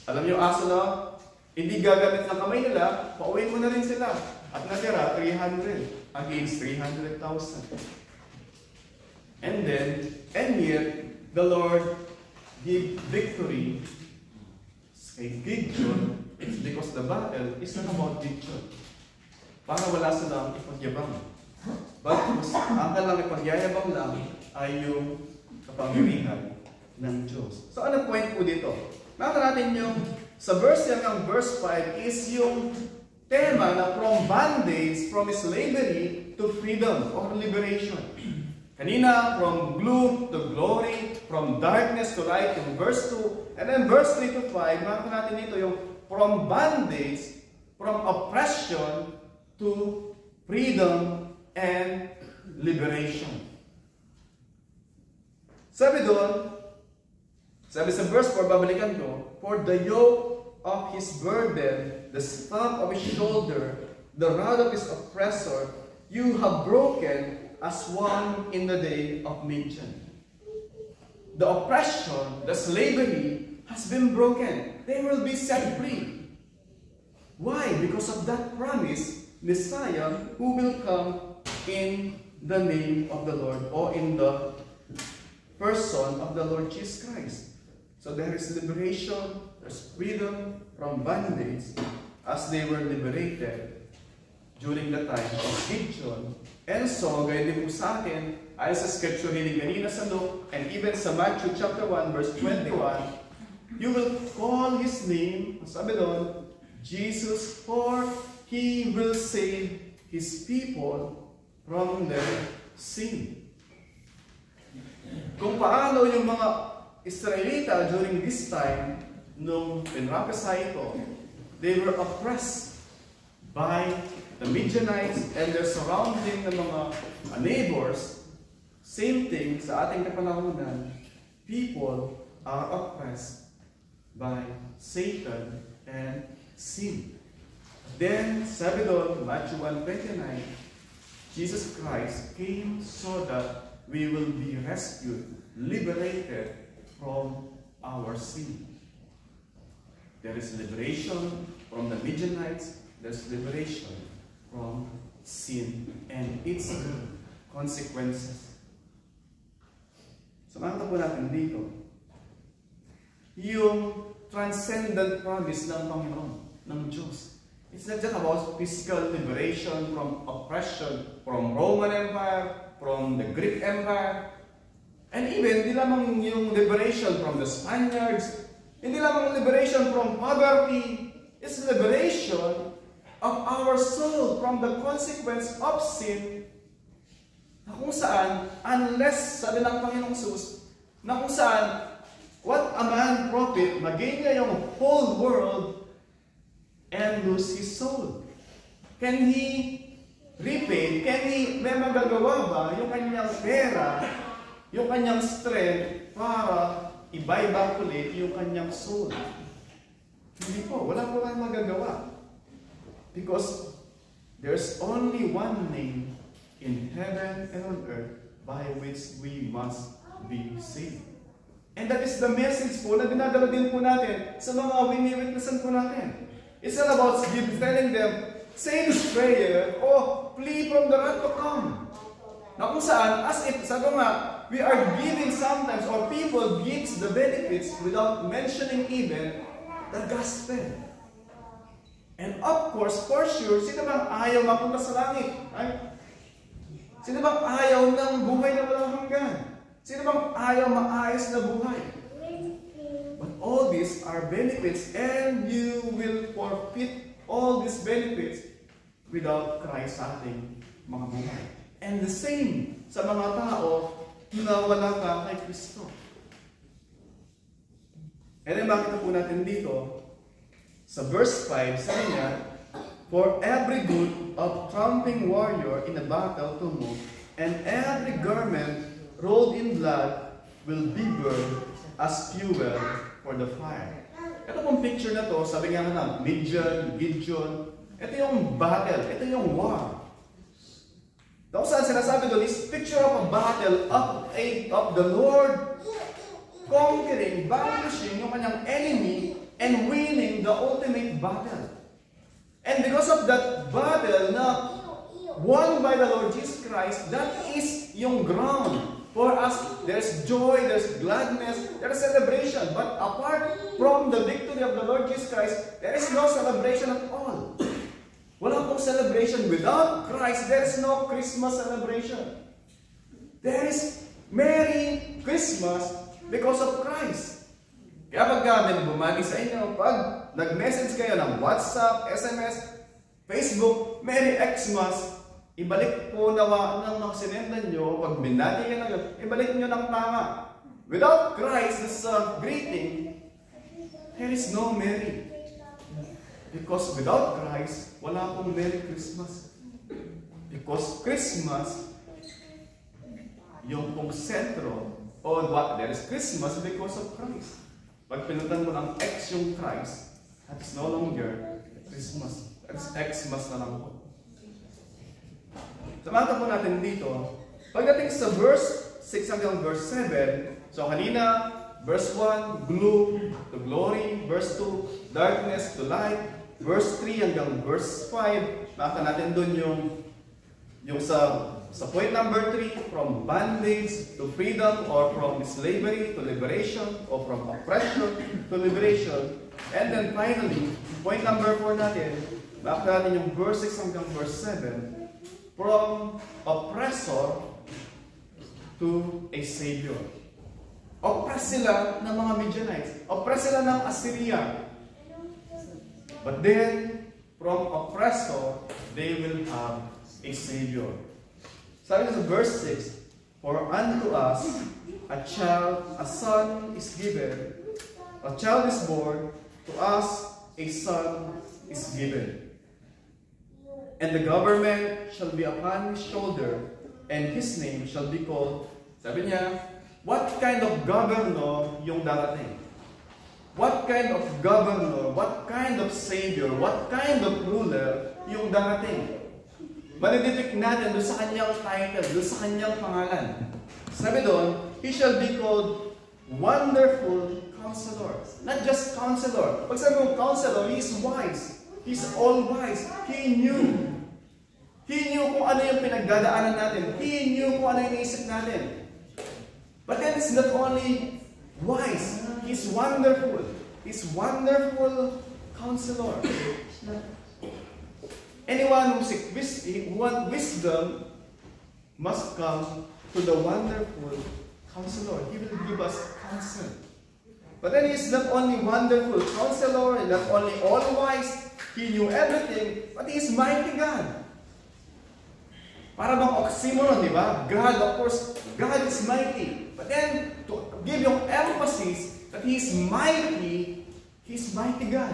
alam niyo aso na, hindi gagamit ng kamay nila, pauwi mo na rin sila. At natira, 300 against 300,000. And then, and yet, the Lord give victory kay Gideon It's because the battle is not about victory. Para wala silang ipagyabang. But ang kalang ipagyayabang lang ay yung kapangyarihan ng Diyos. So ano point po dito? Nakita natin yung sa verse yan ang verse 5 is yung tema na from bondage, from slavery to freedom or liberation. Kanina, from gloom to glory, from darkness to light, yung verse 2. And then verse 3 to 5, makita natin dito yung from bondage, from oppression to freedom and liberation. Sabi doon, sabi sa verse 4, babalikan ko, For the yoke of his burden, the staff of his shoulder, the rod of his oppressor, you have broken as one in the day of Midian. The oppression, the slavery, has been broken. They will be set free. Why? Because of that promise, Messiah who will come in the name of the Lord or in the person of the Lord Jesus Christ. So there is liberation, there's freedom from bondage as they were liberated during the time of Gideon. And so, gaya din po sa atin, ayon sa scripture reading kanina sa Luke, and even sa Matthew chapter 1, verse 21, you will call His name, sabi doon, Jesus, for He will save His people from their sin. Kung paano yung mga Israelita during this time, nung pinrapesay ito, they were oppressed by the Midianites and their surrounding na mga uh, neighbors, same thing sa ating kapanahonan, people are oppressed by Satan and sin. Then, sabi doon, Matthew 1.29, Jesus Christ came so that we will be rescued, liberated from our sin. There is liberation from the Midianites, there's liberation from sin and its consequences. So makita po natin dito, yung transcendent promise ng Panginoon, ng Diyos. It's not just about physical liberation from oppression, from Roman Empire, from the Greek Empire, and even, hindi lamang yung liberation from the Spaniards, hindi lamang liberation from poverty, it's liberation of our soul from the consequence of sin na kung saan, unless, sabi ng Panginoong Sus, na kung saan, what a man profit, magain niya yung whole world and lose his soul. Can he repay? Can he, may magagawa ba yung kanyang pera, yung kanyang strength para i-buy back ulit yung kanyang soul? Hindi po, wala po kang magagawa. Because there's only one name in heaven and on earth by which we must be saved. And that is the message po na dinadala din po natin sa mga wini-witnessan po natin. It's not about telling them, this prayer, or flee from the wrath to come. Na kung saan, as if, sabi nga, we are giving sometimes, or people gives the benefits without mentioning even the gospel. And of course, for sure, sino bang ayaw mapunta sa langit? Ay? Sino bang ayaw ng buhay na walang hanggan? Sino bang ayaw maayos na buhay? But all these are benefits and you will forfeit all these benefits without Christ sa ating mga buhay. And the same sa mga tao na wala ka kay Kristo. And then makita po natin dito, sa verse 5, sabi niya, For every boot of tramping warrior in a battle to move, and every garment rolled in blood will be burned as fuel for the fire. Ito pong picture na to, sabi nga na, Midian, Gideon, ito yung battle, ito yung war. Tapos saan sinasabi doon is picture of a battle of, a, of the Lord conquering, vanquishing yung kanyang enemy and winning the ultimate battle. And because of that battle na won by the Lord Jesus Christ, that is yung ground for us. There's joy, there's gladness, there's celebration. But apart from the victory of the Lord Jesus Christ, there is no celebration at all. Wala pong celebration. Without Christ, there is no Christmas celebration. There is Merry Christmas because of Christ. Kaya pag kami bumati sa inyo, pag nag-message kayo ng WhatsApp, SMS, Facebook, Merry Xmas, ibalik po nawa ng mga sinendan nyo, pag binati kayo ng ibalik nyo ng tama. Without Christ, this uh, greeting, there is no Merry. Because without Christ, wala pong Merry Christmas. Because Christmas, yung pong sentro, o what, there is Christmas because of Christ. Pag pinuntan mo ng X yung Christ, that's no longer Christmas. That's Xmas na lang po. Samanta po natin dito, pagdating sa verse 6 hanggang verse 7, so kanina, verse 1, gloom to glory. Verse 2, darkness to light. Verse 3 hanggang verse 5, nakita natin dun yung, yung sa, sa point number 3, from bondage to freedom or from slavery to liberation or from oppression to liberation. And then finally, point number 4 natin, nakita natin yung verse 6 hanggang verse 7, from oppressor to a Savior. Oppress sila ng mga Midianites. Oppress sila ng Assyria. But then, from oppressor, they will have a Savior. Sabi sa verse 6, For unto us a child, a son is given, a child is born, to us a son is given. And the government shall be upon his shoulder, and his name shall be called, sabi niya, what kind of governor yung darating? What kind of governor, what kind of savior, what kind of ruler yung darating? Madidetect natin doon sa kanyang title, doon sa kanyang pangalan. Sabi doon, he shall be called Wonderful Counselor. Not just Counselor. Pag sabi mo Counselor, he is wise. He's all wise. He knew. He knew kung ano yung pinagdadaanan natin. He knew kung ano yung naisip natin. But then it's not only wise, He's wonderful. He's wonderful counselor. Anyone who seeks wisdom must come to the wonderful counselor. He will give us counsel. But then he's not only wonderful counselor, not only all wise, he knew everything, but he is mighty God. Para bang oxymoron, di ba? God, of course, God is mighty. But then, to give yung emphasis that He is mighty, He is mighty God.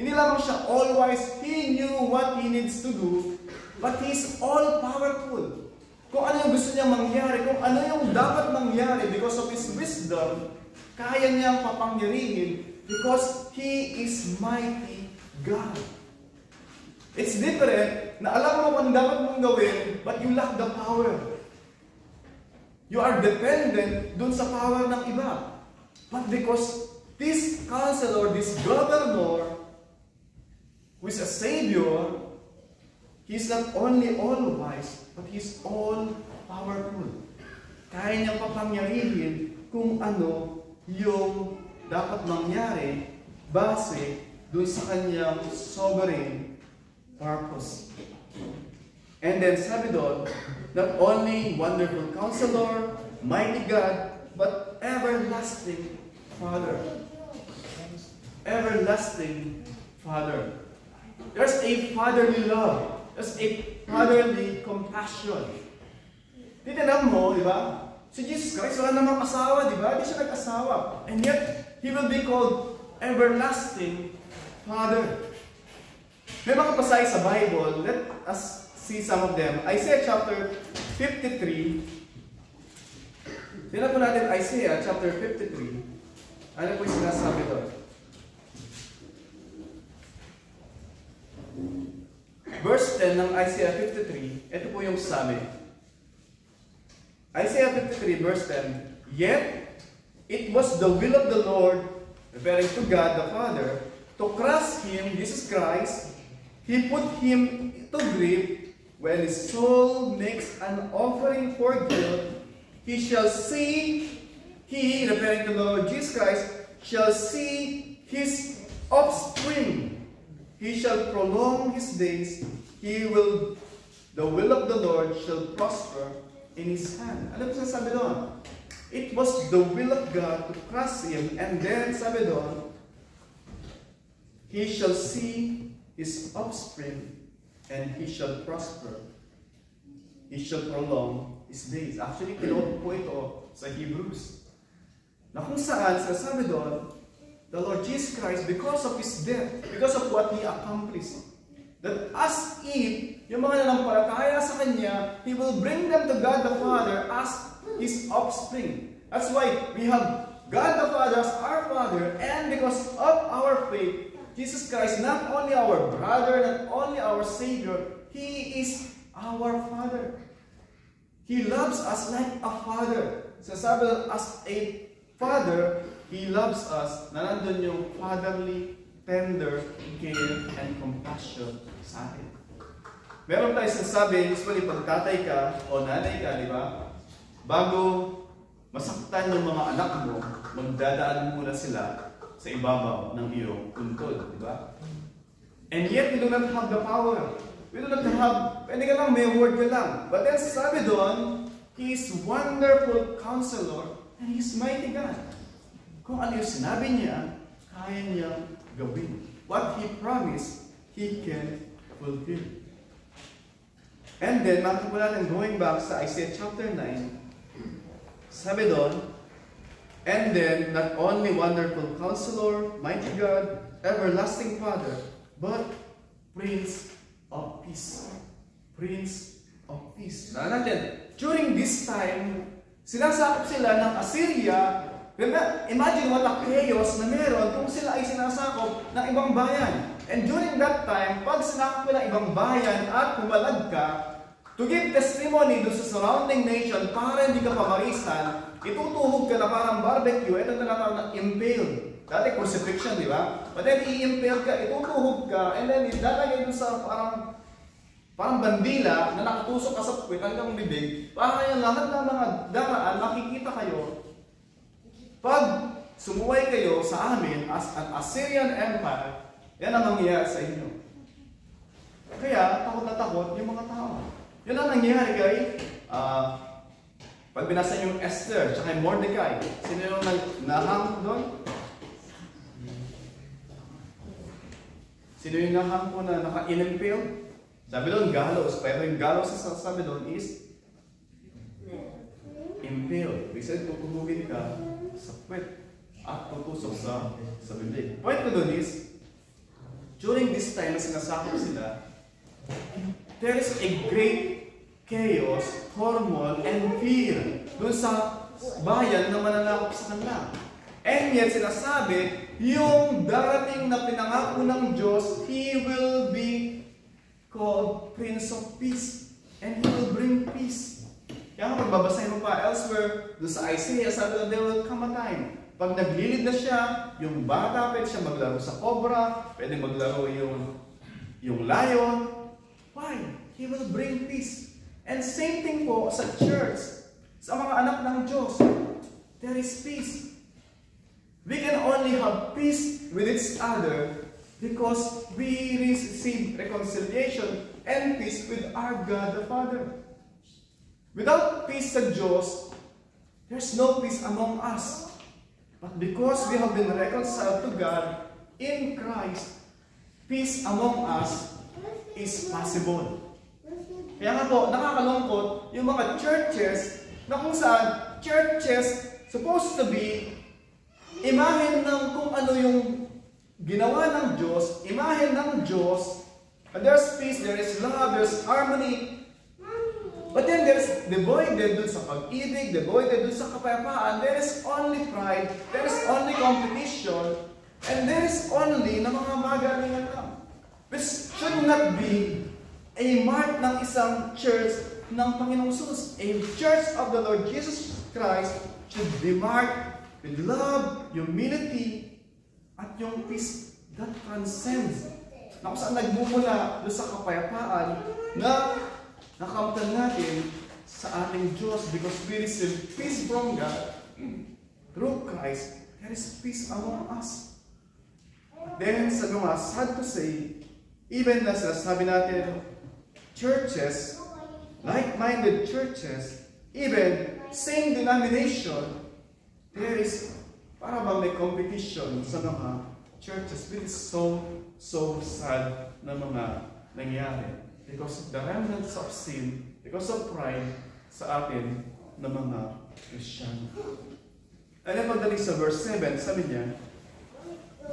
Hindi lamang siya all-wise, He knew what He needs to do, but He is all-powerful. Kung ano yung gusto niyang mangyari, kung ano yung dapat mangyari because of His wisdom, kaya niyang papangyarihin because He is mighty God. It's different na alam mo kung dapat mong gawin, but you lack the power. You are dependent dun sa power ng iba. But because this counselor, this governor, who is a savior, he's not only all wise, but he's all powerful. Kaya niyang papangyarihin kung ano yung dapat mangyari base dun sa kanyang sovereign purpose. And then sabi doon, not only wonderful counselor, mighty God, but everlasting Father. Everlasting Father. There's a fatherly love. There's a fatherly compassion. Titinan mo, di ba? Si Jesus Christ, wala namang asawa, di ba? Hindi siya nag-asawa. And yet, He will be called Everlasting Father. May mga pasay sa Bible, let us see some of them. Isaiah chapter 53. Tingnan po natin Isaiah chapter 53. Ano po yung sinasabi doon? Verse 10 ng Isaiah 53, ito po yung sabi. Isaiah 53 verse 10, Yet, it was the will of the Lord, referring to God the Father, to crush him, Jesus Christ, He put him to grief when his soul makes an offering for guilt. He shall see, he, referring to the Lord Jesus Christ, shall see his offspring. He shall prolong his days. He will, the will of the Lord shall prosper in his hand. Ano po sabi doon? It was the will of God to crush him. And then sabi doon, He shall see his offspring, and he shall prosper. He shall prolong his days. Actually, kinot po ito sa Hebrews. Na kung saan, sinasabi doon, the Lord Jesus Christ, because of His death, because of what He accomplished, that as if, yung mga nanampalataya sa Kanya, He will bring them to God the Father as His offspring. That's why we have God the Father as our Father, and because of our faith, Jesus Christ, not only our brother, not only our Savior, He is our Father. He loves us like a Father. Sasabi as a Father, He loves us na nandun yung fatherly, tender care and compassion sa atin. Meron tayo sinasabi, usually pag tatay ka o nanay ka, di ba? Bago masaktan yung mga anak mo, magdadaan muna sila sa ibabaw ng iyong puntod, di ba? And yet, we do not have the power. We do not have, pwede ka lang, may word ka lang. But then sabi doon, He is wonderful counselor and He is mighty God. Kung ano yung sinabi niya, kaya niyang gawin. What He promised, He can fulfill. And then, makikita natin going back sa Isaiah chapter 9, sabi doon, And then, not only wonderful counselor, mighty God, everlasting Father, but Prince of Peace. Prince of Peace. Na natin, during this time, sinasakop sila ng Assyria. Imagine what a chaos na meron kung sila ay sinasakop ng ibang bayan. And during that time, pag sinakop ng ibang bayan at pumalag ka, to give testimony do sa surrounding nation para hindi ka pamarisan, itutuhog ka na parang barbecue, ito na natawag na impale. Dati crucifixion, di ba? But then i-impale ka, itutuhog ka, and then ilalagay dun sa parang parang bandila na nakatusok ka sa puwit hanggang bibig, para yung lahat ng mga daraan, makikita kayo. Pag sumuway kayo sa amin as an Assyrian Empire, yan ang mangyayari sa inyo. Kaya, takot na takot yung mga tao. Yan ang nangyayari kay uh, pag binasa yung Esther, tsaka yung Mordecai, sino yung nahang doon? Sino yung nahang po na naka-inimpale? Sabi doon, gallows. Pero yung gallows sa sabi doon is impale. Ibig sabihin, tutulugin ka sa puwet at tutusok sa, sa bibig. Point ko doon is, during this time na sinasakop sila, there is a great chaos, turmoil, and fear dun sa bayan na mananakop sa kanila. And yet, sinasabi, yung darating na pinangako ng Diyos, He will be called Prince of Peace. And He will bring peace. Kaya nga pagbabasahin mo pa elsewhere, doon sa Isaiah, sabi na, there will come a time. Pag naglilid na siya, yung bata, pwede siya maglaro sa cobra, pwede maglaro yung, yung lion. Why? He will bring peace. And same thing po sa church, sa mga anak ng Diyos. There is peace. We can only have peace with each other because we receive reconciliation and peace with our God the Father. Without peace sa Diyos, there's no peace among us. But because we have been reconciled to God in Christ, peace among us is possible. Kaya nga po, nakakalungkot yung mga churches na kung saan churches supposed to be imahen ng kung ano yung ginawa ng Diyos, imahen ng Diyos, and there's peace, there is love, there's harmony. But then there's devoided dun sa pag-ibig, devoided dun sa kapayapaan, there is only pride, there is only competition, and there is only na mga magalingan lang. Which should not be a mark ng isang church ng Panginoong Jesus. A church of the Lord Jesus Christ should be marked with love, humility, at yung peace that transcends. Na kung saan nagmumula doon sa kapayapaan na nakamtan natin sa ating Diyos because we receive peace from God through Christ. There is peace among us. Then, sa mga sad to say, even na sinasabi natin, churches, like-minded churches, even same denomination, there is para bang may competition sa mga churches which is so, so sad na mga nangyari. Because the remnants of sin, because of pride sa atin na mga Kristiyano. And then pagdating sa verse 7, sabi niya,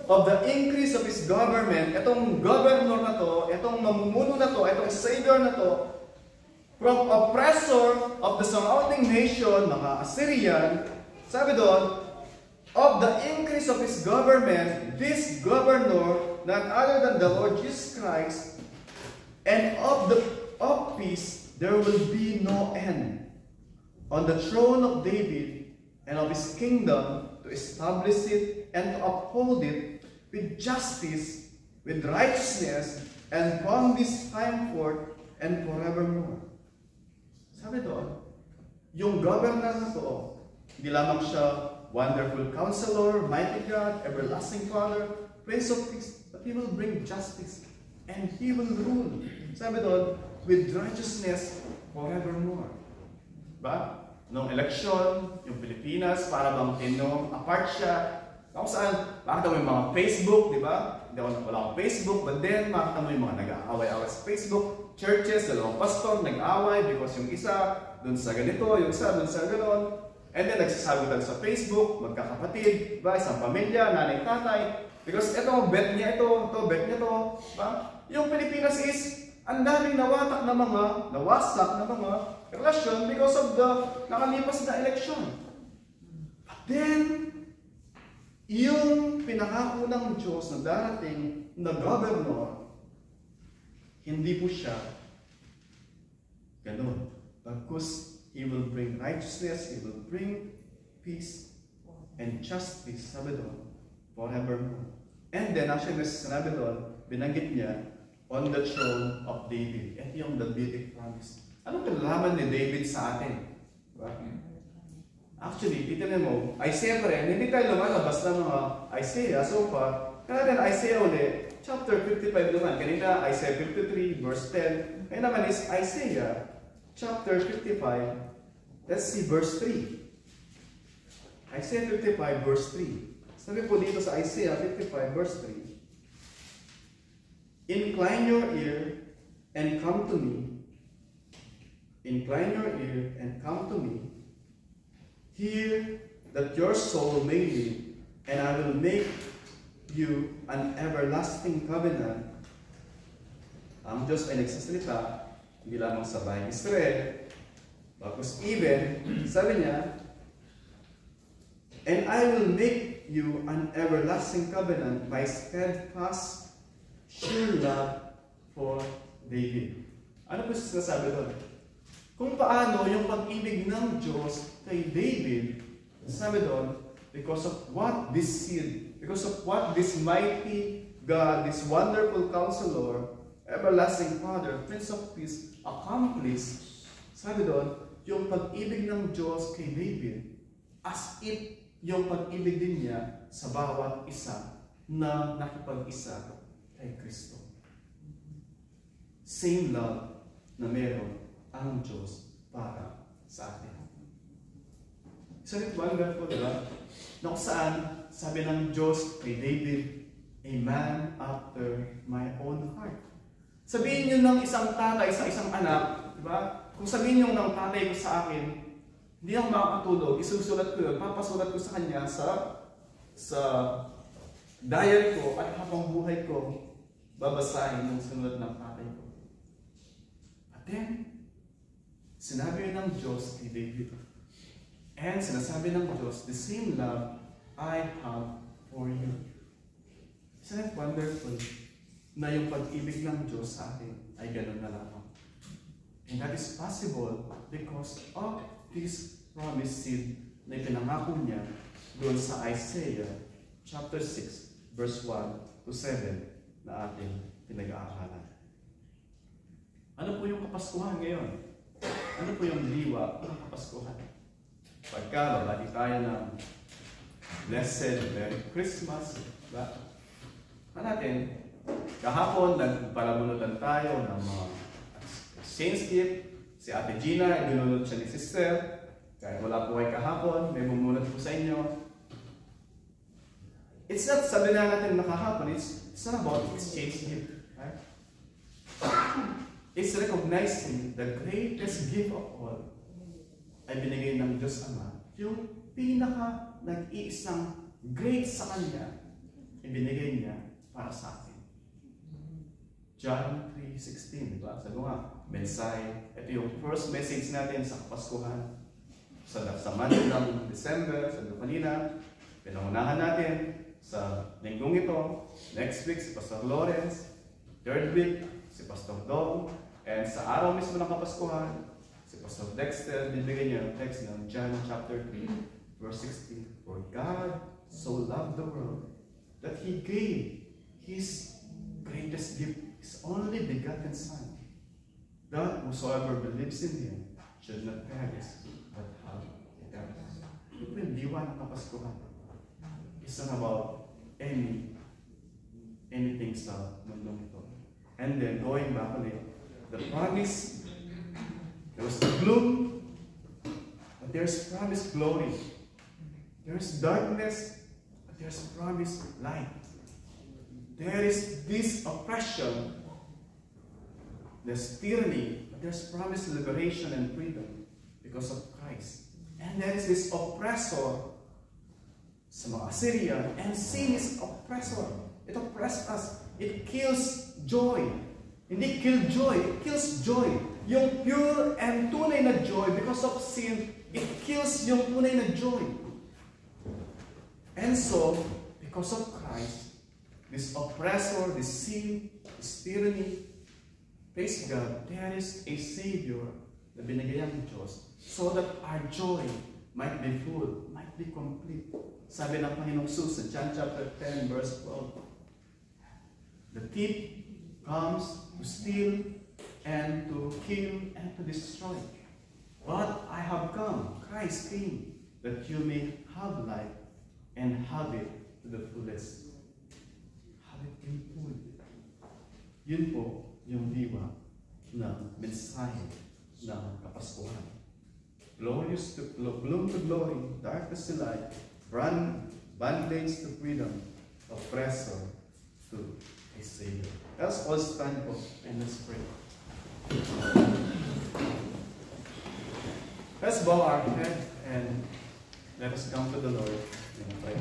of the increase of His government, itong governor na to, itong mamumuno na to, itong savior na to, from oppressor of the surrounding nation, mga Assyrian, sabi doon, of the increase of His government, this governor, none other than the Lord Jesus Christ, and of the of peace, there will be no end. On the throne of David and of his kingdom, to establish it and to uphold it with justice, with righteousness, and from this time forth and forevermore. Sabi doon, yung governor na to, hindi lamang siya wonderful counselor, mighty God, everlasting Father, Prince of Peace, but He will bring justice and He will rule. Sabi doon, with righteousness forevermore. Ba? Nung eleksyon, yung Pilipinas, para bang tinong apart siya. Kung saan, makita mo yung mga Facebook, di ba? Hindi ako wala akong Facebook, but then makita mo yung mga nag-aaway-away sa Facebook, churches, dalawang pastor, nag-aaway because yung isa dun sa ganito, yung isa dun sa ganon. And then nagsasagutan sa Facebook, magkakapatid, ba? Isang pamilya, nanay, tatay. Because ito, bet niya ito, ito, bet niya ito. Ba? Yung Pilipinas is, ang daming nawatak na mga, nawasak na mga relasyon because of the nakalipas na election. But then, yung pinangako ng Diyos na darating na governor, hindi po siya ganun. Bagkus, He will bring righteousness, He will bring peace and justice, sabi doon, forevermore. And then, actually, sinabi doon, binanggit niya, on the throne of David. Ito yung Davidic promise. Anong kinalaman ni David sa atin? Diba? Actually, titignan mo, Isaiah pa rin, hindi tayo lumalabas ng mga Isaiah so far. Kaya natin Isaiah ulit, chapter 55 naman. Kanina, Isaiah 53, verse 10. Ngayon naman is Isaiah, chapter 55. Let's see verse 3. Isaiah 55, verse 3. Sabi po dito sa Isaiah 55, verse 3. Incline your ear and come to me. Incline your ear and come to me. Hear that your soul may live, and I will make you an everlasting covenant. Ang Diyos ay nagsasalita, hindi lamang sa bahay Israel, Tapos even, sabi niya, And I will make you an everlasting covenant, my steadfast, sure love for David. Ano po sinasabi doon? Kung paano yung pag-ibig ng Diyos kay David, sabi doon, because of what this seed, because of what this mighty God, this wonderful counselor, everlasting Father, Prince of Peace, accomplished, sabi doon, yung pag-ibig ng Diyos kay David, as if yung pag-ibig din niya sa bawat isa na nakipag-isa kay Kristo. Same love na meron ang Diyos para sa atin. Isn't it wonderful, diba? Na saan, sabi ng Diyos kay David, a man after my own heart. Sabihin niyo ng isang tatay sa isang anak, di ba? Kung sabihin niyo ng tatay ko sa akin, hindi ako makakatulog, isusulat ko yun, papasulat ko sa kanya sa sa diary ko at habang buhay ko, babasahin yung sunod ng tatay ko. At then, sinabi ng Diyos kay David. And sinasabi ng Diyos, the same love I have for you. Isn't it wonderful na yung pag-ibig ng Diyos sa atin ay ganun na lamang? And that is possible because of this promised seed na ipinangako niya doon sa Isaiah chapter 6 verse 1 to 7 na ating pinag-aaralan. Ano po yung kapaskuhan ngayon? Ano po yung liwa ng kapaskuhan? Pagka babati tayo ng Blessed Merry Christmas, diba? Ano natin? Kahapon, nagpalabunutan tayo ng mga exchange gift. Si Ate Gina, binunod siya ni Sister. Kaya wala po kayo kahapon, may bumunod po sa inyo. It's not, sabi na natin nakahapon, it's, it's not about exchange gift. Right? It's recognizing the greatest gift of all ay binigay ng Diyos Ama. Yung pinaka nag-iisang great sa Kanya, ibinigay niya para sa atin. John 3.16, di ba? Sabi nga, mensahe. Ito yung first message natin sa Kapaskuhan. Sa, sa month ng December, ko kanina, pinangunahan natin sa linggong ito. Next week, si Pastor Lawrence. Third week, si Pastor Dong. And sa araw mismo ng Kapaskuhan, si Pastor Dexter, uh, bibigyan niya ang text ng John chapter 3, Verse 16, For God so loved the world that he gave his greatest gift, his only begotten Son, that whosoever believes in him should not perish, but have eternal life. Kapaskuhan. It's not about any anything sa mundong ito. And then, going back ulit, the promise, there was gloom, but there's promised glory. There's darkness, but there's promised light. There is this oppression, there's tyranny, but there's promised liberation and freedom because of Christ. And there is this oppressor sa mga Assyrian, and sin is oppressor. It oppresses us. It kills joy. Hindi kill joy, it kills joy. Yung pure and tunay na joy because of sin, it kills yung tunay na joy. And so, because of Christ, this oppressor, this sin, this tyranny, praise God, there is a Savior na binigyan ng Diyos so that our joy might be full, might be complete. Sabi ng Panginoong Jesus John chapter 10 verse 12, The thief comes to steal and to kill and to destroy. But I have come, Christ came, that you may have life and have it to the fullest. Have it in full. Yun po yung diwa ng mensahe ng Kapaskuhan. Glorious to gloom to glory, darkness to light, run bondage to freedom, oppressor to a Savior. Let's all stand po and let's pray. Let's bow our head and let us come to the Lord in prayer.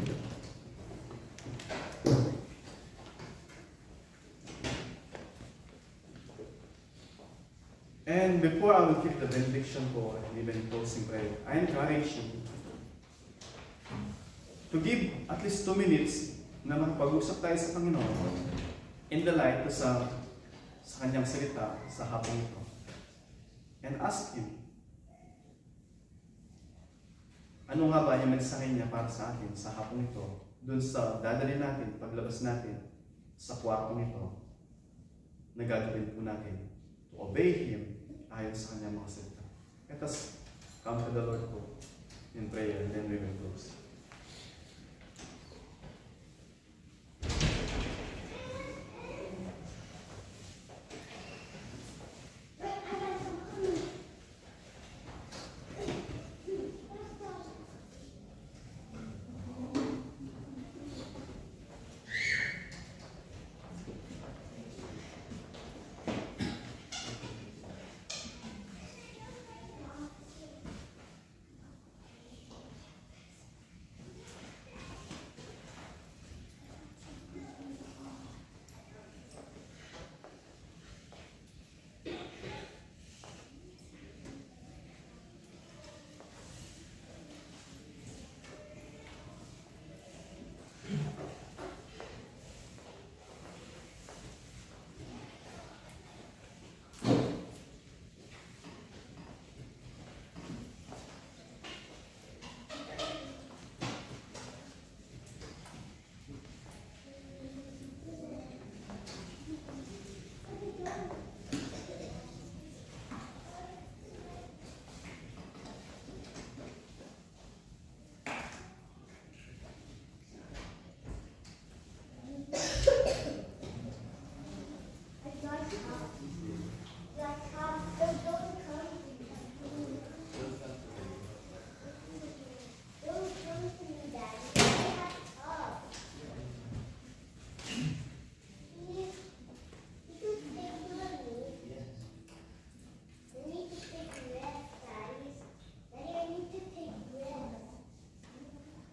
And before I will give the benediction po and even closing prayer, I encourage you to give at least two minutes na makapag-usap tayo sa Panginoon in the light to sa sa kanyang salita sa hapong ito. And ask Him, ano nga ba yung mensahe niya para sa atin sa hapong ito, dun sa dadalhin natin, paglabas natin sa kwartong ito, na gagawin po natin to obey Him ayon sa kanyang mga salita. Let us come to the Lord po in prayer and then we will close.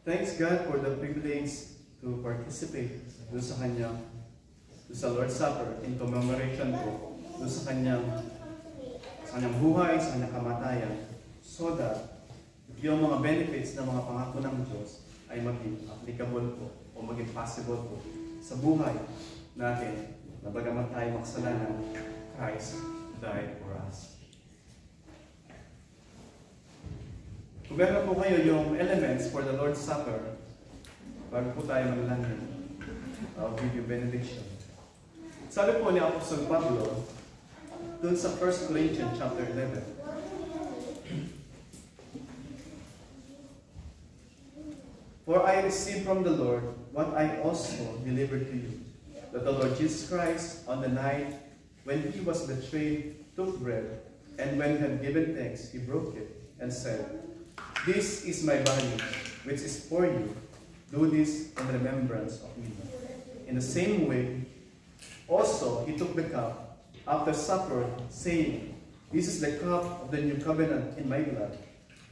Thanks God for the privilege to participate doon sa kanyang doon sa Lord's Supper in commemoration po doon sa kanyang sa kanyang buhay, sa kanyang kamatayan so that yung mga benefits ng mga pangako ng Diyos ay maging applicable po o maging possible po sa buhay natin na bagamat tayo makasalanan, Christ died for us. Meron po kayo yung elements for the Lord's Supper, bago po tayo manalangin, uh, I'll give you benediction. Sabi po ni Apostol Pablo, dun sa 1 Corinthians chapter 11, For I received from the Lord what I also delivered to you, that the Lord Jesus Christ, on the night when he was betrayed, took bread, and when he had given thanks, he broke it, and said, This is my body, which is for you. Do this in remembrance of me. In the same way, also he took the cup after supper, saying, This is the cup of the new covenant in my blood.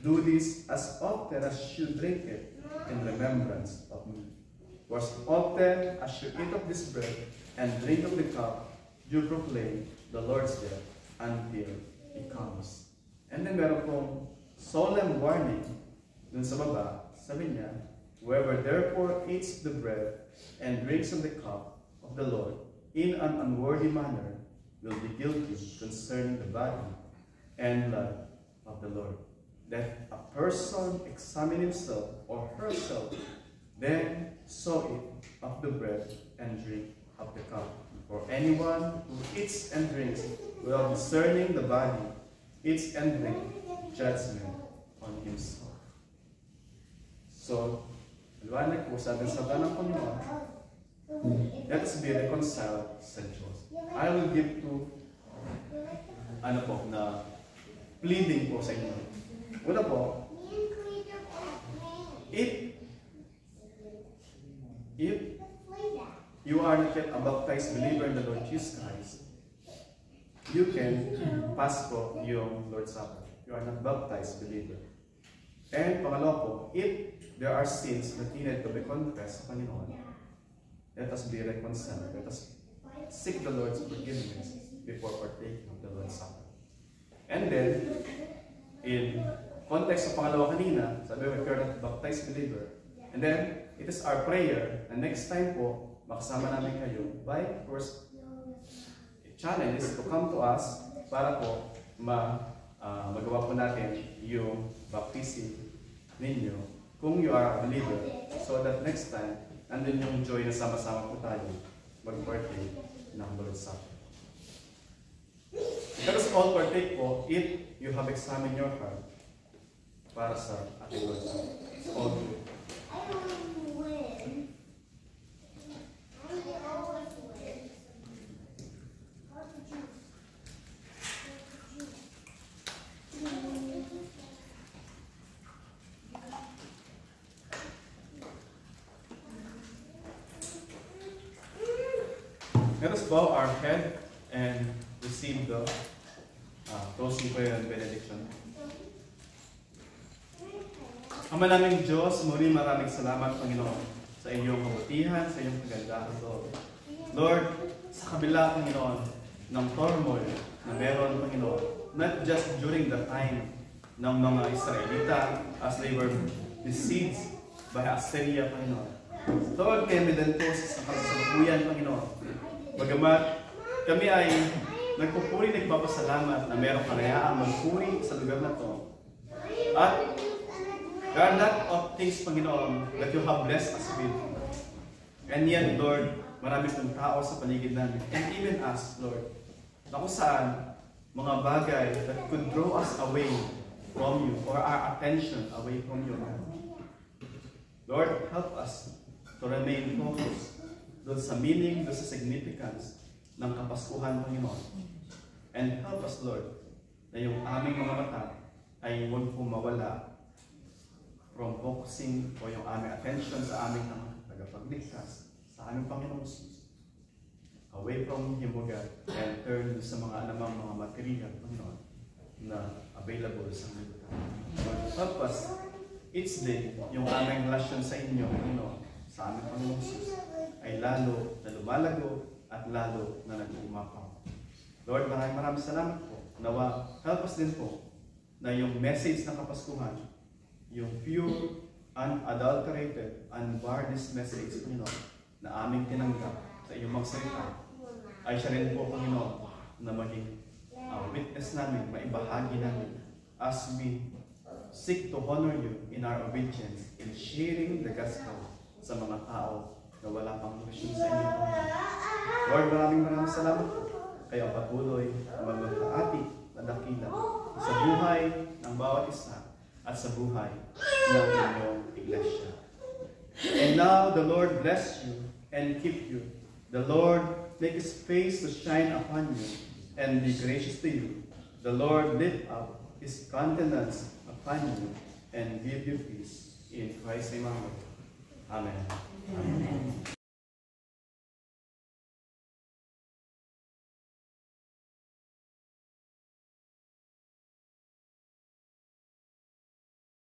Do this as often as you drink it in remembrance of me. For as often as you eat of this bread and drink of the cup, you proclaim the Lord's death until He comes. And then meron pong solemn warning dun sa baba, sabi niya, Whoever therefore eats the bread and drinks of the cup of the Lord in an unworthy manner will be guilty concerning the body and blood of the Lord. That a person examine himself or herself, then so eat of the bread and drink of the cup. For anyone who eats and drinks without discerning the body eats and drinks judgment on himself. So, Liwanag po, sabi sa ng Panginoon, let us be reconciled sa Diyos. I will give to, ano po, na pleading po sa inyo. Una po, if, if you are not yet a baptized believer in the Lord Jesus Christ, you can pass po yung Lord's Supper. You are not baptized believer. And pangalawa po, if there are sins that needed to be confessed sa Panginoon, let us be reconciled. Let us seek the Lord's forgiveness before partaking of the Lord's Supper. And then, in context sa pangalawa kanina, sabi if you're not baptized believer, and then, it is our prayer, and next time po, makasama namin kayo by, of course, challenge is to come to us para po ma, uh, magawa po natin yung baptism ninyo kung you are a believer so that next time nandun yung joy na sama-sama po tayo mag-partake ng Lord's Supper. Let us all partake po if you have examined your heart para sa ating Lord's Supper. All good. Let us bow our head and receive the uh, closing prayer and benediction. Ama naming Diyos, muli maraming salamat, Panginoon, sa inyong kabutihan, sa inyong kagandahan, Lord. Lord, sa kabila, Panginoon, ng turmoil na meron, Panginoon, not just during the time ng mga Israelita as they were besieged by Assyria, Panginoon. Lord, kami din po sa kasalukuyan, Panginoon. Bagamat kami ay nagpupuri, nagpapasalamat na merong kanayaang magpuri sa lugar na to. At are lot of things, Panginoon, that you have blessed us with. And yet, Lord, marami pong tao sa paligid namin. And even us, Lord, na kung saan mga bagay that could draw us away from you or our attention away from you. Lord, help us to remain focused doon sa meaning, doon sa significance ng Kapaskuhan, Panginoon. And help us, Lord, na yung aming mga mata ay huwag po mawala from focusing o yung aming attention sa aming tagapagligtas, sa aming Panginoon Jesus. Away from Him, O God, and turn sa mga anumang mga material, Panginoon, na available sa mundo. Lord, help us each day yung aming relasyon sa inyo, Panginoon, sa aming Panginoon Jesus, ay lalo na lumalago at lalo na nag-uumapaw. Lord, maraming maraming salamat po. Nawa, help us din po na yung message ng Kapaskuhan, yung pure, unadulterated, unvarnished message, Panginoon, na aming tinanggap sa iyong magsalita, ay siya rin po, Panginoon, na maging uh, witness namin, maibahagi namin as we seek to honor you in our obedience in sharing the gospel sa mga tao na wala pang Krisyon sa inyo. Lord, maraming maraming salamat po. Kayo patuloy na magmataati na dakila sa buhay ng bawat isa at sa buhay ng inyong iglesia. And now the Lord bless you and keep you. The Lord make his face to shine upon you and be gracious to you. The Lord lift up his countenance upon you and give you peace. In Christ's name, Amen. Amen.